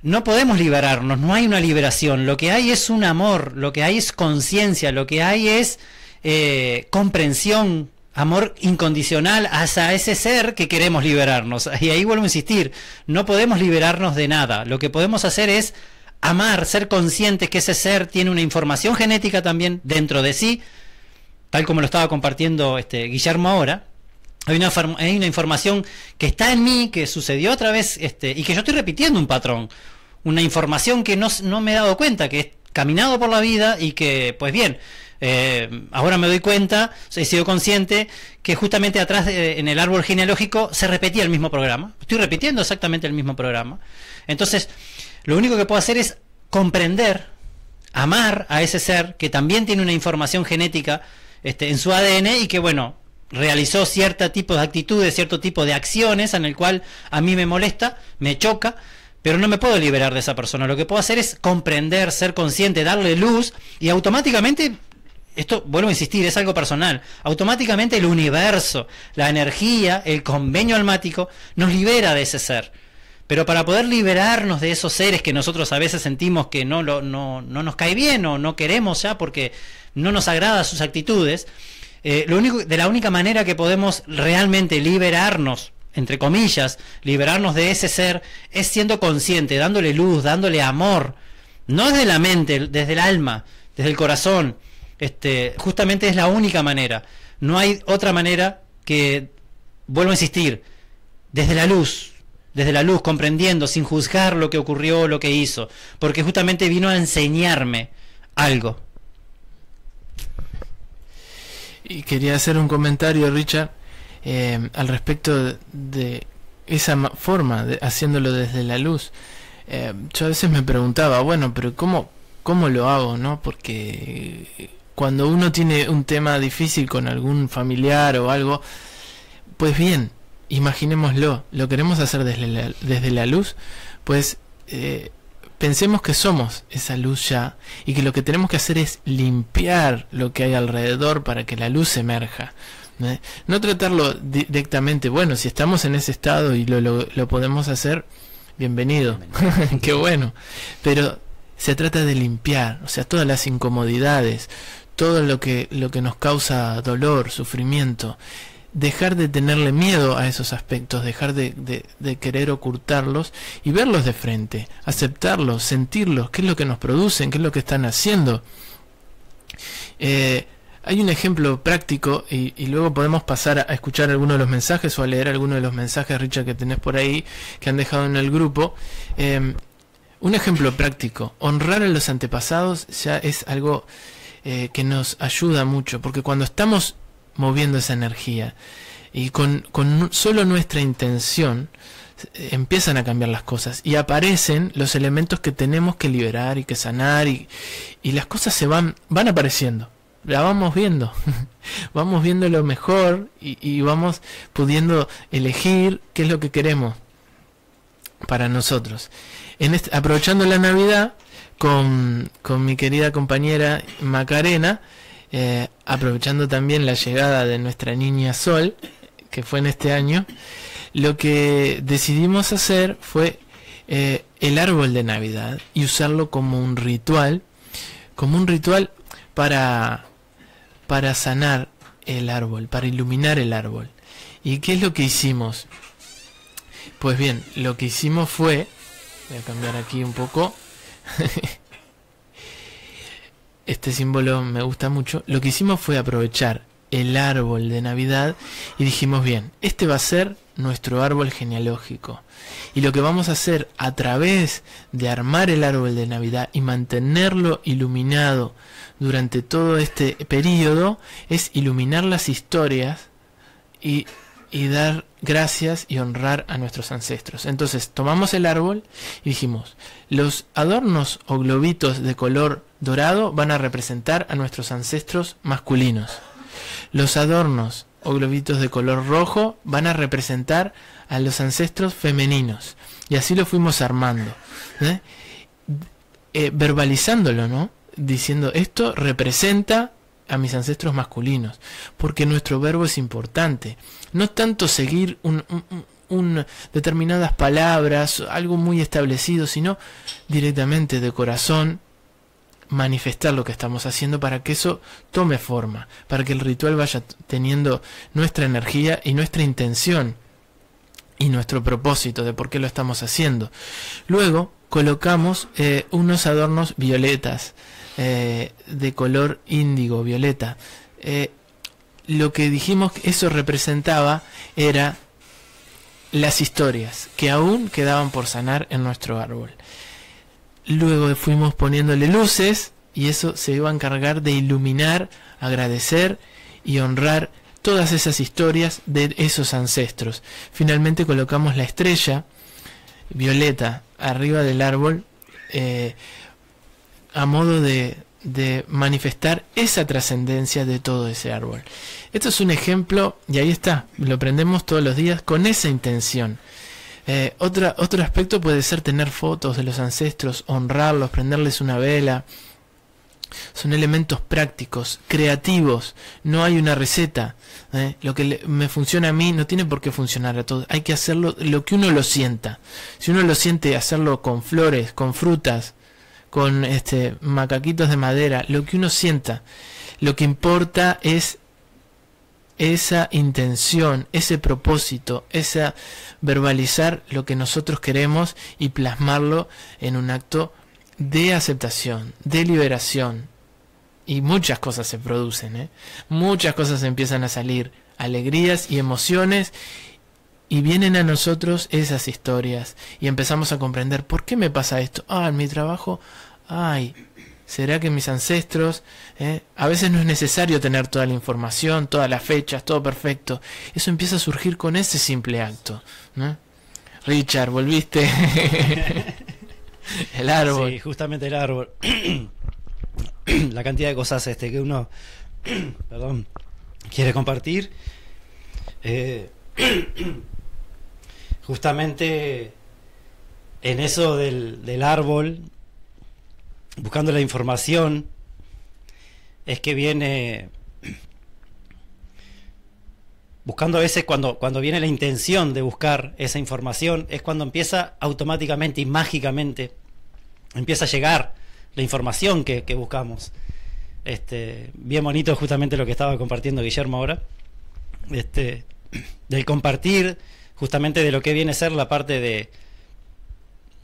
no podemos liberarnos, no hay una liberación, lo que hay es un amor, lo que hay es conciencia, lo que hay es eh, comprensión, amor incondicional hacia ese ser que queremos liberarnos. Y ahí vuelvo a insistir, no podemos liberarnos de nada, lo que podemos hacer es amar, ser conscientes que ese ser tiene una información genética también dentro de sí, tal como lo estaba compartiendo este Guillermo ahora. Hay una, hay una información que está en mí, que sucedió otra vez, este, y que yo estoy repitiendo un patrón. Una información que no, no me he dado cuenta, que he caminado por la vida y que, pues bien, eh, ahora me doy cuenta, he sido consciente que justamente atrás en el árbol genealógico se repetía el mismo programa. Estoy repitiendo exactamente el mismo programa. Entonces, lo único que puedo hacer es comprender, amar a ese ser que también tiene una información genética este, en su ADN y que, bueno, realizó cierto tipo de actitudes, cierto tipo de acciones en el cual a mí me molesta, me choca, pero no me puedo liberar de esa persona. Lo que puedo hacer es comprender, ser consciente, darle luz y automáticamente esto vuelvo a insistir, es algo personal. Automáticamente el universo, la energía, el convenio almático nos libera de ese ser. Pero para poder liberarnos de esos seres que nosotros a veces sentimos que no, no, no nos cae bien o no queremos ya porque no nos agrada sus actitudes, eh, lo único, de la única manera que podemos realmente liberarnos, entre comillas, liberarnos de ese ser, es siendo consciente, dándole luz, dándole amor, no desde la mente, desde el alma, desde el corazón, este, justamente es la única manera. No hay otra manera que, vuelvo a insistir, desde la luz, desde la luz, comprendiendo, sin juzgar lo que ocurrió, lo que hizo, porque justamente vino a enseñarme algo. Y quería hacer un comentario, Richard, eh, al respecto de esa forma, de, haciéndolo desde la luz. Eh, yo a veces me preguntaba, bueno, pero ¿cómo, cómo lo hago? no Porque cuando uno tiene un tema difícil con algún familiar o algo, pues bien, imaginémoslo, lo queremos hacer desde la, desde la luz, pues eh, pensemos que somos esa luz ya y que lo que tenemos que hacer es limpiar lo que hay alrededor para que la luz emerja. ¿eh? No tratarlo directamente, bueno, si estamos en ese estado y lo, lo, lo podemos hacer, bienvenido, [LAUGHS] qué bueno, pero se trata de limpiar, o sea, todas las incomodidades, todo lo que, lo que nos causa dolor, sufrimiento, dejar de tenerle miedo a esos aspectos, dejar de, de, querer ocultarlos y verlos de frente, aceptarlos, sentirlos, qué es lo que nos producen, qué es lo que están haciendo. Eh, hay un ejemplo práctico y, luego podemos pasar a escuchar algunos de los mensajes o a leer algunos de los mensajes, Richard, que tenés por ahí, que han dejado en el grupo. Eh, un ejemplo práctico, honrar a los antepasados ya es algo eh, que nos ayuda mucho, porque cuando estamos moviendo esa energía y con, con solo nuestra intención, eh, empiezan a cambiar las cosas y aparecen los elementos que tenemos que liberar y que sanar y, y las cosas se van, van apareciendo. La vamos viendo, [LAUGHS] vamos viendo lo mejor y, y vamos pudiendo elegir qué es lo que queremos para nosotros. En este, aprovechando la Navidad, con, con mi querida compañera Macarena, eh, aprovechando también la llegada de nuestra niña Sol, que fue en este año, lo que decidimos hacer fue eh, el árbol de Navidad y usarlo como un ritual, como un ritual para, para sanar el árbol, para iluminar el árbol. ¿Y qué es lo que hicimos? Pues bien, lo que hicimos fue, voy a cambiar aquí un poco, [LAUGHS] este símbolo me gusta mucho. Lo que hicimos fue aprovechar el árbol de Navidad y dijimos, bien, este va a ser nuestro árbol genealógico. Y lo que vamos a hacer a través de armar el árbol de Navidad y mantenerlo iluminado durante todo este periodo es iluminar las historias y, y dar gracias y honrar a nuestros ancestros. Entonces tomamos el árbol y dijimos, los adornos o globitos de color dorado van a representar a nuestros ancestros masculinos. Los adornos o globitos de color rojo van a representar a los ancestros femeninos. Y así lo fuimos armando. ¿eh? Eh, verbalizándolo, ¿no? Diciendo, esto representa a mis ancestros masculinos, porque nuestro verbo es importante. No tanto seguir un, determinadas palabras, algo muy establecido, sino directamente de corazón manifestar lo que estamos haciendo para que eso tome forma, para que el ritual vaya teniendo nuestra energía y nuestra intención y nuestro propósito de por qué lo estamos haciendo. Luego colocamos eh, unos adornos violetas eh, de color índigo, violeta. Eh, lo que dijimos que eso representaba era las historias que aún quedaban por sanar en nuestro árbol. Luego fuimos poniéndole luces y eso se iba a encargar de iluminar, agradecer y honrar todas esas historias de esos ancestros. Finalmente colocamos la estrella violeta arriba del árbol eh, a modo de, de manifestar esa trascendencia de todo ese árbol. Esto es un ejemplo, y ahí está, lo aprendemos todos los días con esa intención. Eh, otro aspecto puede ser tener fotos de los ancestros, honrarlos, prenderles una vela. Son elementos prácticos, creativos. No hay una receta. ¿eh? Lo que me funciona a mí no tiene por qué funcionar a todos. Hay que hacerlo lo que uno lo sienta. Si uno lo siente, hacerlo con flores, con frutas, con este macaquitos de madera, lo que uno sienta. Lo que importa es esa intención, ese propósito, esa verbalizar lo que nosotros queremos y plasmarlo en un acto de aceptación, de liberación. Y muchas cosas se producen, ¿eh? muchas cosas empiezan a salir, alegrías y emociones, y vienen a nosotros esas historias y empezamos a comprender por qué me pasa esto. Ah, en mi trabajo, ay, ¿Será que mis ancestros... Eh? A veces no es necesario tener toda la información, todas las fechas, todo perfecto. Eso empieza a surgir con ese simple acto. Richard, volviste. [LAUGHS] el árbol. Sí, justamente el árbol. [CLEARS THROAT] la cantidad de cosas este, que uno [CLEARS THROAT] perdón, quiere compartir. Eh, [CLEARS THROAT] justamente en eso del, del árbol buscando la información, es que viene buscando a veces cuando, cuando viene la intención de buscar esa información, es cuando empieza automáticamente y mágicamente, empieza a llegar la información que, buscamos. Este, bien bonito justamente lo que estaba compartiendo Guillermo ahora, este, del compartir justamente de lo que viene a ser la parte de,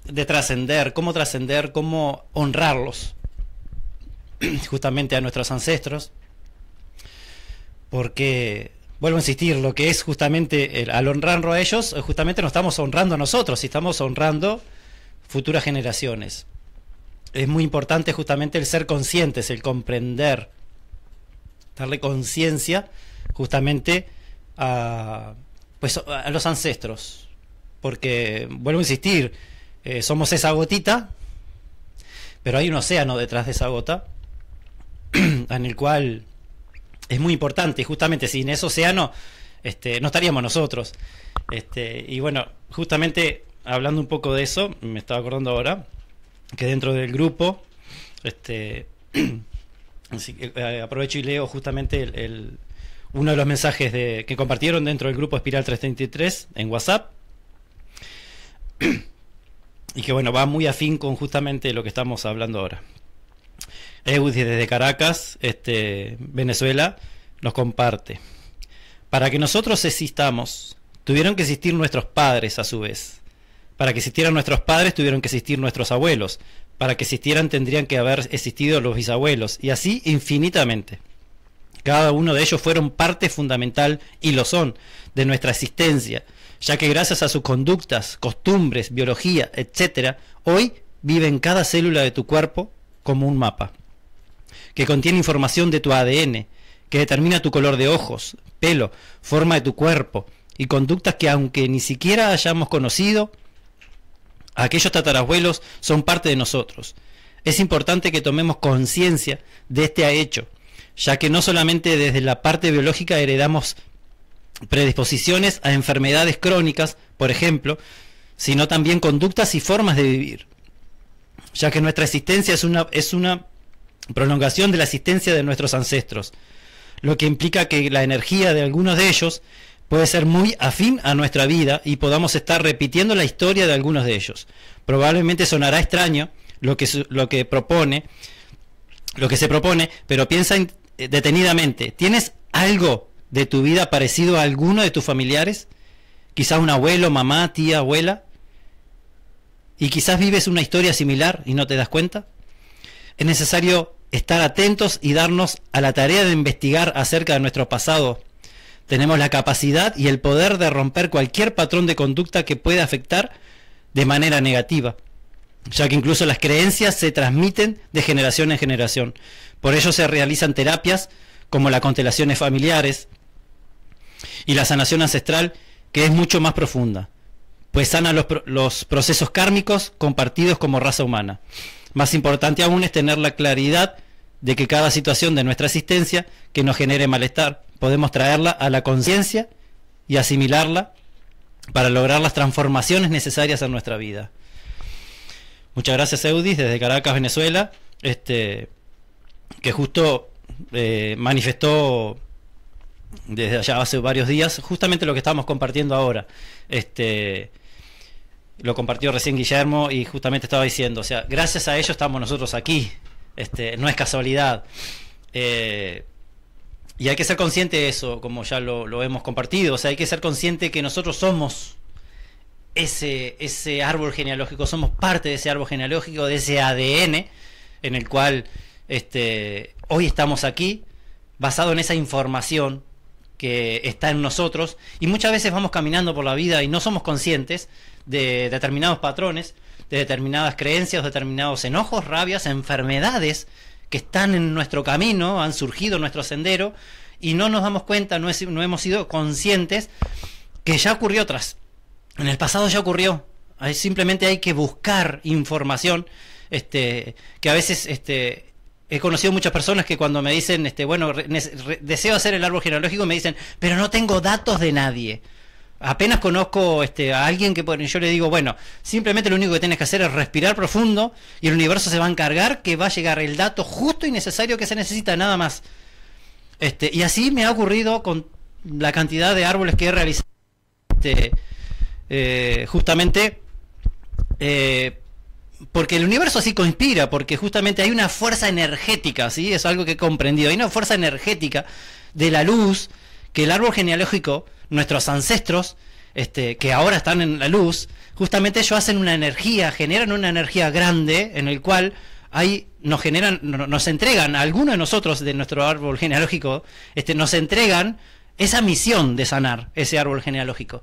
de trascender, cómo trascender, cómo honrarlos, [CLEARS THROAT] justamente a nuestros ancestros, porque, vuelvo a insistir, lo que es justamente, al honrarlo a ellos, justamente nos estamos honrando a nosotros y estamos honrando futuras generaciones. Es muy importante justamente el ser conscientes, el comprender, darle conciencia justamente a, pues, a los ancestros, porque, vuelvo a insistir, eh, somos esa gotita, pero hay un océano detrás de esa gota, [CLEARS THROAT] en el cual es muy importante, y justamente sin ese océano este, no estaríamos nosotros. Este, y bueno, justamente hablando un poco de eso, me estaba acordando ahora que dentro del grupo, este, [CLEARS THROAT] eh, aprovecho y leo justamente el, uno de los mensajes de, que compartieron dentro del grupo Espiral 333 en WhatsApp. [CLEARS THROAT] y que bueno, va muy afín con justamente lo que estamos hablando ahora. Eudis desde Caracas, este, Venezuela, nos comparte. Para que nosotros existamos, tuvieron que existir nuestros padres a su vez. Para que existieran nuestros padres, tuvieron que existir nuestros abuelos. Para que existieran, tendrían que haber existido los bisabuelos. Y así infinitamente. Cada uno de ellos fueron parte fundamental, y lo son, de nuestra existencia, ya que gracias a sus conductas, costumbres, biología, etc., hoy vive en cada célula de tu cuerpo como un mapa, que contiene información de tu ADN, que determina tu color de ojos, pelo, forma de tu cuerpo, y conductas que aunque ni siquiera hayamos conocido, aquellos tatarabuelos son parte de nosotros. Es importante que tomemos conciencia de este hecho, ya que no solamente desde la parte biológica heredamos predisposiciones a enfermedades crónicas, por ejemplo, sino también conductas y formas de vivir, ya que nuestra existencia es una, es una prolongación de la existencia de nuestros ancestros, lo que implica que la energía de algunos de ellos puede ser muy afín a nuestra vida y podamos estar repitiendo la historia de algunos de ellos. Probablemente sonará extraño lo que, lo que propone, lo que se propone, pero piensa eh, detenidamente, ¿tienes algo de tu vida parecido a alguno de tus familiares? Quizás un abuelo, mamá, tía, abuela. Y quizás vives una historia similar y no te das cuenta. Es necesario estar atentos y darnos a la tarea de investigar acerca de nuestro pasado. Tenemos la capacidad y el poder de romper cualquier patrón de conducta que pueda afectar de manera negativa, ya que incluso las creencias se transmiten de generación en generación. Por ello se realizan terapias como las constelaciones familiares y la sanación ancestral, que es mucho más profunda, pues sana los, los procesos kármicos compartidos como raza humana. Más importante aún es tener la claridad de que cada situación de nuestra existencia que nos genere malestar, podemos traerla a la conciencia y asimilarla para lograr las transformaciones necesarias en nuestra vida. Muchas gracias Eudis desde Caracas, Venezuela, este, que justo eh, manifestó desde allá hace varios días justamente lo que estamos compartiendo ahora. Este, lo compartió recién Guillermo y justamente estaba diciendo, o sea, gracias a ello estamos nosotros aquí, este, no es casualidad. Eh, y hay que ser consciente de eso, como ya lo, hemos compartido, o sea, hay que ser consciente que nosotros somos ese, ese árbol genealógico, somos parte de ese árbol genealógico, de ese ADN en el cual este, hoy estamos aquí, basado en esa información que está en nosotros, y muchas veces vamos caminando por la vida y no somos conscientes de determinados patrones, de determinadas creencias, determinados enojos, rabias, enfermedades que están en nuestro camino, han surgido en nuestro sendero, y no nos damos cuenta, no, hemos sido conscientes que ya ocurrió atrás. En el pasado ya ocurrió. simplemente hay que buscar información, este, que a veces este, he conocido muchas personas que cuando me dicen, este, bueno, deseo hacer el árbol genealógico, me dicen, pero no tengo datos de nadie. Apenas conozco este, a alguien que yo le digo, bueno, simplemente lo único que tienes que hacer es respirar profundo y el universo se va a encargar que va a llegar el dato justo y necesario que se necesita, nada más. Este, y así me ha ocurrido con la cantidad de árboles que he realizado. Este, eh, justamente eh, porque el universo así conspira, porque justamente hay una fuerza energética, ¿sí? Es algo que he comprendido. Hay una fuerza energética de la luz que el árbol genealógico nuestros ancestros, este, que ahora están en la luz, justamente ellos hacen una energía, generan una energía grande en el cual ahí nos generan, nos entregan a alguno de nosotros de nuestro árbol genealógico, este, nos entregan esa misión de sanar ese árbol genealógico.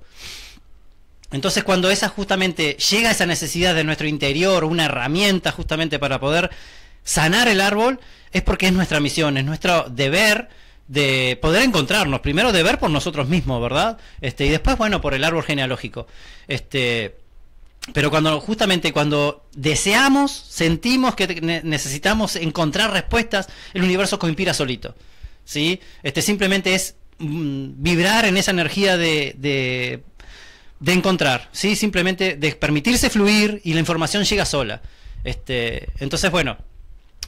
Entonces cuando esa justamente llega esa necesidad de nuestro interior, una herramienta justamente para poder sanar el árbol, es porque es nuestra misión, es nuestro deber de poder encontrarnos, primero de ver por nosotros mismos, ¿verdad? Este, y después, bueno, por el árbol genealógico. Este, pero cuando justamente cuando deseamos, sentimos que necesitamos encontrar respuestas, el universo conspira solito. ¿Sí? Este simplemente es mm, vibrar en esa energía de, de, encontrar, ¿sí? Simplemente de permitirse fluir y la información llega sola. Este, entonces, bueno,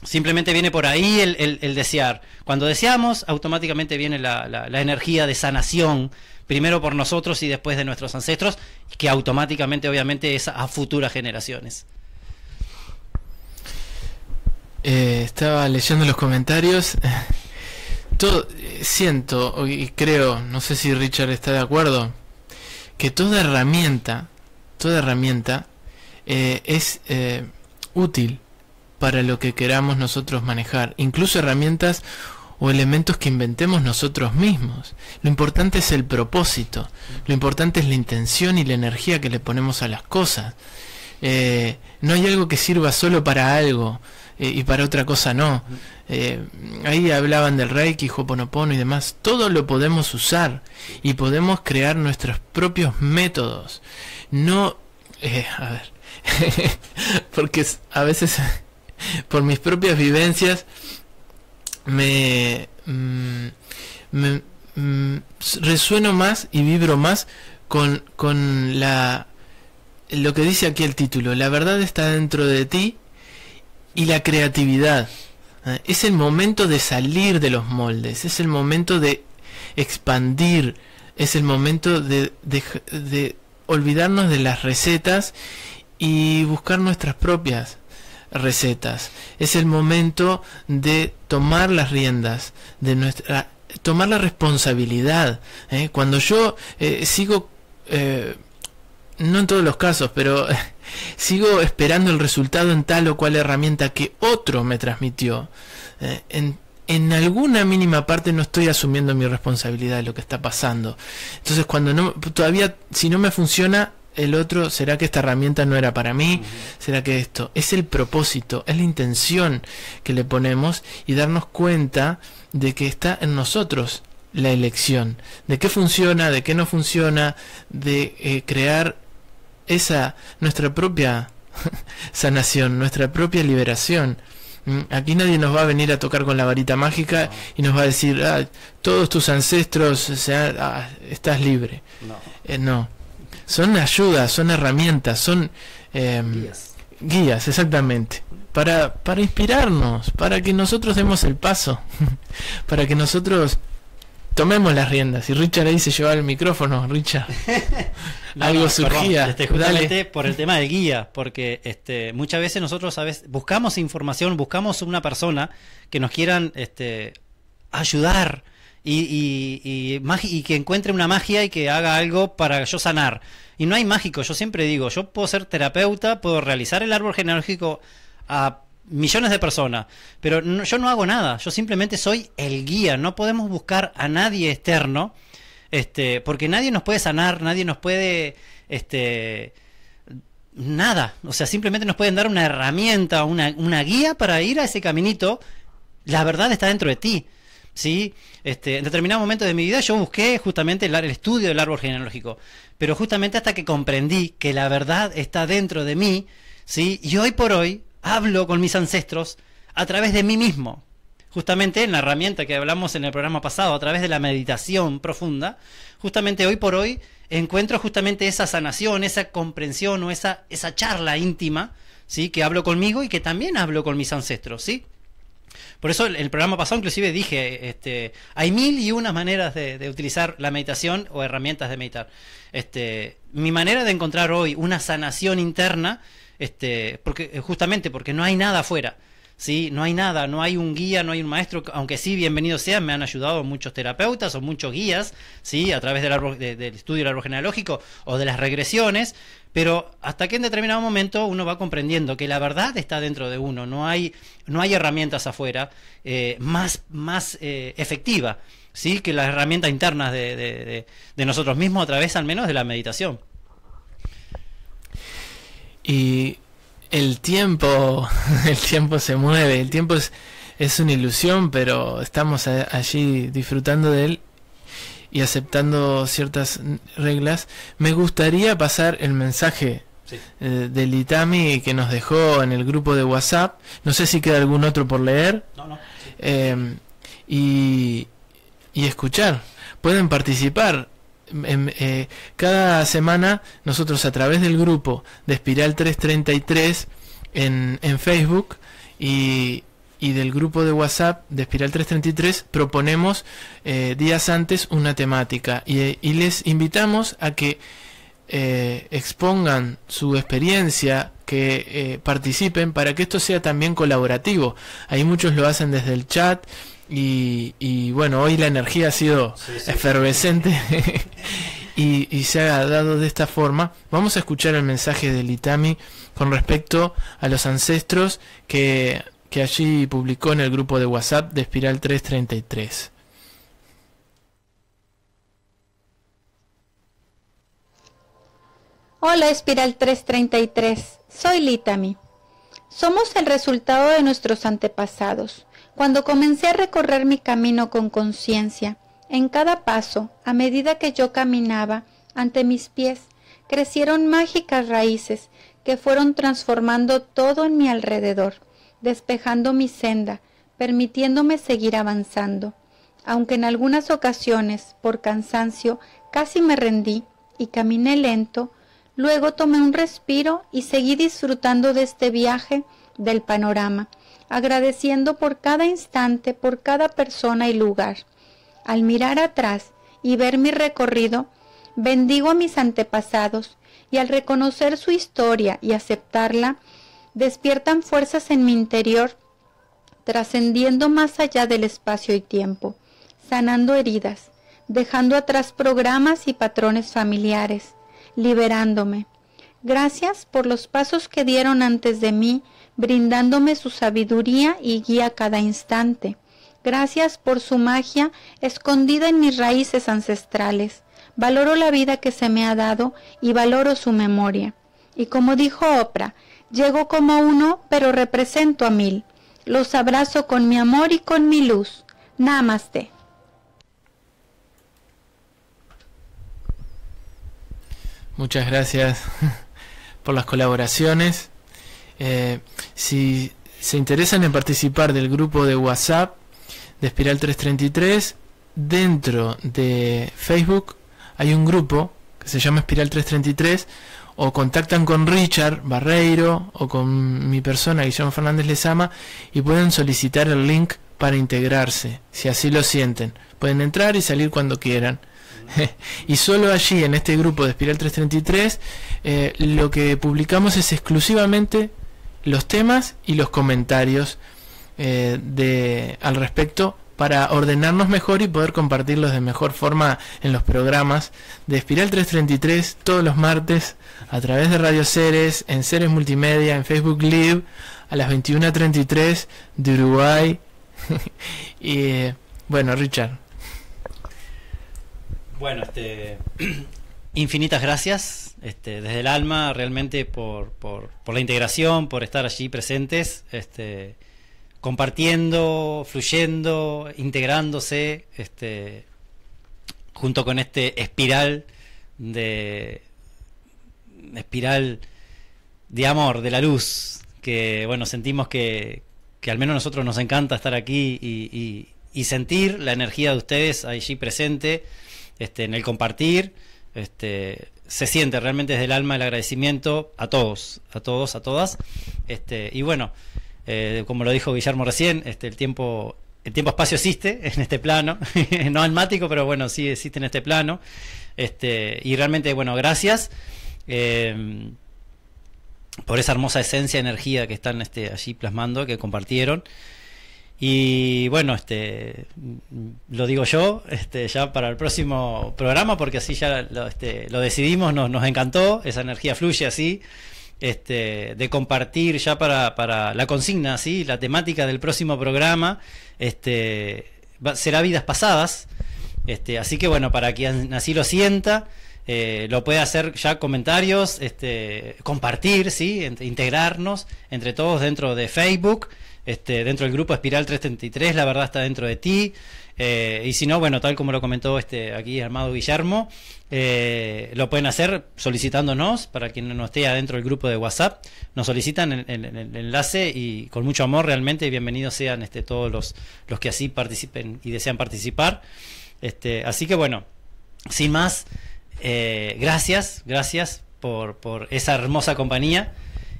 Simplemente viene por ahí el, desear. Cuando deseamos, automáticamente viene la, energía de sanación, primero por nosotros y después de nuestros ancestros, que automáticamente obviamente es a futuras generaciones. Eh, estaba leyendo los comentarios. [LAUGHS] Todo, siento y creo, no sé si Richard está de acuerdo, que toda herramienta, toda herramienta eh, es eh, útil para lo que queramos nosotros manejar. Incluso herramientas o elementos que inventemos nosotros mismos. Lo importante es el propósito, lo importante es la intención y la energía que le ponemos a las cosas. Eh, no hay algo que sirva solo para algo eh, y para otra cosa no. Eh, ahí hablaban del Reiki, Hoponopono y demás. Todo lo podemos usar y podemos crear nuestros propios métodos. No, a ver, [LAUGHS] porque a veces [LAUGHS] por mis propias vivencias me, mm, me mm, resueno más y vibro más con, con la lo que dice aquí el título, la verdad está dentro de ti y la creatividad. ¿eh? Es el momento de salir de los moldes, es el momento de expandir, es el momento de, de olvidarnos de las recetas y buscar nuestras propias recetas. Es el momento de tomar las riendas de nuestra tomar la responsabilidad. ¿eh? Cuando yo eh, sigo, eh, no en todos los casos, pero [LAUGHS] sigo esperando el resultado en tal o cual herramienta que otro me transmitió, en, en alguna mínima parte no estoy asumiendo mi responsabilidad de lo que está pasando. Entonces cuando no, todavía, si no me funciona, el otro, ¿será que esta herramienta no era para mí? ¿Será que esto? Es el propósito, es la intención que le ponemos y darnos cuenta de que está en nosotros la elección, de qué funciona, de qué no funciona, de eh, crear esa, nuestra propia [LAUGHS] sanación, nuestra propia liberación. Mm, aquí nadie nos va a venir a tocar con la varita mágica y nos va a decir, ah, todos tus ancestros, ah, estás libre. No. Eh, no son ayudas, son herramientas, son em, guías. exactamente. Para, para inspirarnos, para que nosotros demos el paso, [LAUGHS] para que nosotros tomemos las riendas. Y Richard ahí se lleva el micrófono, Richard. [LAUGHS] [LAUGHS] Algo surgía. este, justamente por el tema de guía, porque este, muchas veces nosotros a veces buscamos información, buscamos una persona que nos quieran este, ayudar y, y, y, que encuentre una magia y que haga algo para yo sanar. Y no hay mágico, yo siempre digo, yo puedo ser terapeuta, puedo realizar el árbol genealógico a millones de personas, pero yo no hago nada, yo simplemente soy el guía, no podemos buscar a nadie externo, este, porque nadie nos puede sanar, nadie nos puede, este, nada, o sea, simplemente nos pueden dar una herramienta, una, una guía para ir a ese caminito, la verdad está dentro de ti. ¿sí? Este, en determinado momento de mi vida yo busqué justamente el, el, estudio del árbol genealógico, pero justamente hasta que comprendí que la verdad está dentro de mí, ¿sí? Y hoy por hoy hablo con mis ancestros a través de mí mismo. Justamente en la herramienta que hablamos en el programa pasado, a través de la meditación profunda, justamente hoy por hoy encuentro justamente esa sanación, esa comprensión o esa, esa charla íntima, ¿sí? Que hablo conmigo y que también hablo con mis ancestros, ¿sí? Por eso el, programa pasado inclusive dije, este, hay mil y unas maneras de, utilizar la meditación o herramientas de meditar. Este, mi manera de encontrar hoy una sanación interna, este, porque justamente porque no hay nada afuera. ¿sí? No hay nada, no hay un guía, no hay un maestro, aunque sí, bienvenido sean, me han ayudado muchos terapeutas o muchos guías, ¿sí? A través del, árbol, del estudio del árbol genealógico o de las regresiones, pero hasta que en determinado momento uno va comprendiendo que la verdad está dentro de uno, no hay, no hay herramientas afuera eh, más, más eh, efectiva ¿sí? que las herramientas internas de, nosotros mismos a través al menos de la meditación. Y el tiempo, [LAUGHS] el tiempo se mueve, el tiempo es, es una ilusión, pero estamos allí disfrutando de él y aceptando ciertas reglas, me gustaría pasar el mensaje eh, del Itami que nos dejó en el grupo de WhatsApp. No sé si queda algún otro por leer. Em, y, y, escuchar. Pueden participar. Eh, cada semana nosotros a través del grupo de Espiral 333 en, en Facebook y, y del grupo de WhatsApp de Espiral 333 proponemos eh, días antes una temática y, les invitamos a que eh, expongan su experiencia, que participen para que esto sea también colaborativo. Ahí muchos lo hacen desde el chat y, bueno, hoy la energía ha sido efervescente [LAUGHS] y, y se ha dado de esta forma. Vamos a escuchar el mensaje del Itami con respecto a los ancestros que que allí publicó en el grupo de WhatsApp de Espiral 333. Hola Espiral 333, soy Litami. Somos el resultado de nuestros antepasados. Cuando comencé a recorrer mi camino con conciencia, en cada paso, a medida que yo caminaba, ante mis pies, crecieron mágicas raíces que fueron transformando todo en mi alrededor, despejando mi senda, permitiéndome seguir avanzando. Aunque en algunas ocasiones, por cansancio, casi me rendí y caminé lento, Luego tomé un respiro y seguí disfrutando de este viaje del panorama, agradeciendo por cada instante, por cada persona y lugar. Al mirar atrás y ver mi recorrido, bendigo a mis antepasados y al reconocer su historia y aceptarla, despiertan fuerzas en mi interior, trascendiendo más allá del espacio y tiempo, sanando heridas, dejando atrás programas y patrones familiares, liberándome. Gracias por los pasos que dieron antes de mí, brindándome su sabiduría y guía cada instante. Gracias por su magia escondida en mis raíces ancestrales. Valoro la vida que se me ha dado y valoro su memoria. Y como dijo Oprah, llego como uno, pero represento a mil. Los abrazo con mi amor y con mi luz. Namaste. Muchas gracias [LAUGHS] por las colaboraciones. Eh, si se interesan en participar del grupo de WhatsApp de Espiral 333, dentro de Facebook hay un grupo que se llama Espiral 333 o contactan con Richard Barreiro o con mi persona Guillermo Fernández Lezama y pueden solicitar el link para integrarse, si así lo sienten. Pueden entrar y salir cuando quieran. [LAUGHS] y solo allí, en este grupo de Espiral 333, eh, lo que publicamos es exclusivamente los temas y los comentarios eh, de, al respecto para ordenarnos mejor y poder compartirlos de mejor forma en los programas de Espiral 333 todos los martes a través de Radio Ceres, en Ceres Multimedia, en Facebook Live, a las 21.33 de Uruguay. [LAUGHS] y bueno, Richard, bueno, este, [CLEARS THROAT] infinitas gracias este, desde el alma realmente por, por, la integración, por estar allí presentes, este, compartiendo, fluyendo, integrándose, este, junto con este espiral de espiral de amor, de la luz, que bueno, sentimos que, que al menos a nosotros nos encanta estar aquí y, y sentir la energía de ustedes allí presente este, en el compartir. Este, se siente realmente desde el alma el agradecimiento a todos, a todos, a todas. Este, y bueno, eh, como lo dijo Guillermo recién, este, el tiempo el tiempo espacio existe [LAUGHS] en este plano, [LAUGHS] no almático, pero bueno, sí existe en este plano. Este, y realmente, bueno, gracias eh, por esa hermosa esencia, energía que están este, allí plasmando, que compartieron. Y bueno, este lo digo yo, este, ya para el próximo programa, porque así ya lo, este, lo decidimos, nos, nos encantó, esa energía fluye así, este, de compartir ya para, para la consigna, así, la temática del próximo programa, este, será vidas pasadas, este, así que bueno, para quien así lo sienta, eh, lo puede hacer ya comentarios, este, compartir, ¿sí? integrarnos entre todos dentro de Facebook este, dentro del grupo Espiral 333, la verdad está dentro de ti. Eh, y si no, bueno, tal como lo comentó este aquí Armado Guillermo, eh, lo pueden hacer solicitándonos, para quien no esté adentro del grupo de WhatsApp, nos solicitan el, enlace y con mucho amor realmente bienvenidos sean este, todos los, los que así participen y desean participar. Este, así que bueno, sin más, eh, gracias, gracias por, por esa hermosa compañía.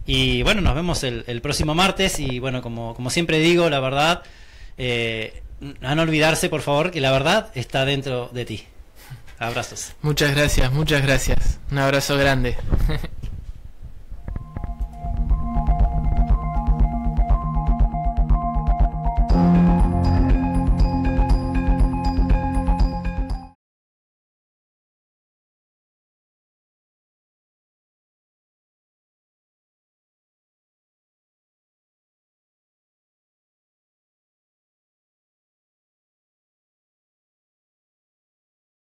Y bueno, nos vemos el, próximo martes y bueno, como, como siempre digo, la verdad, eh, a no olvidarse por favor que la verdad está dentro de ti. Abrazos. Muchas gracias, muchas gracias. Un abrazo grande. [LAUGHS]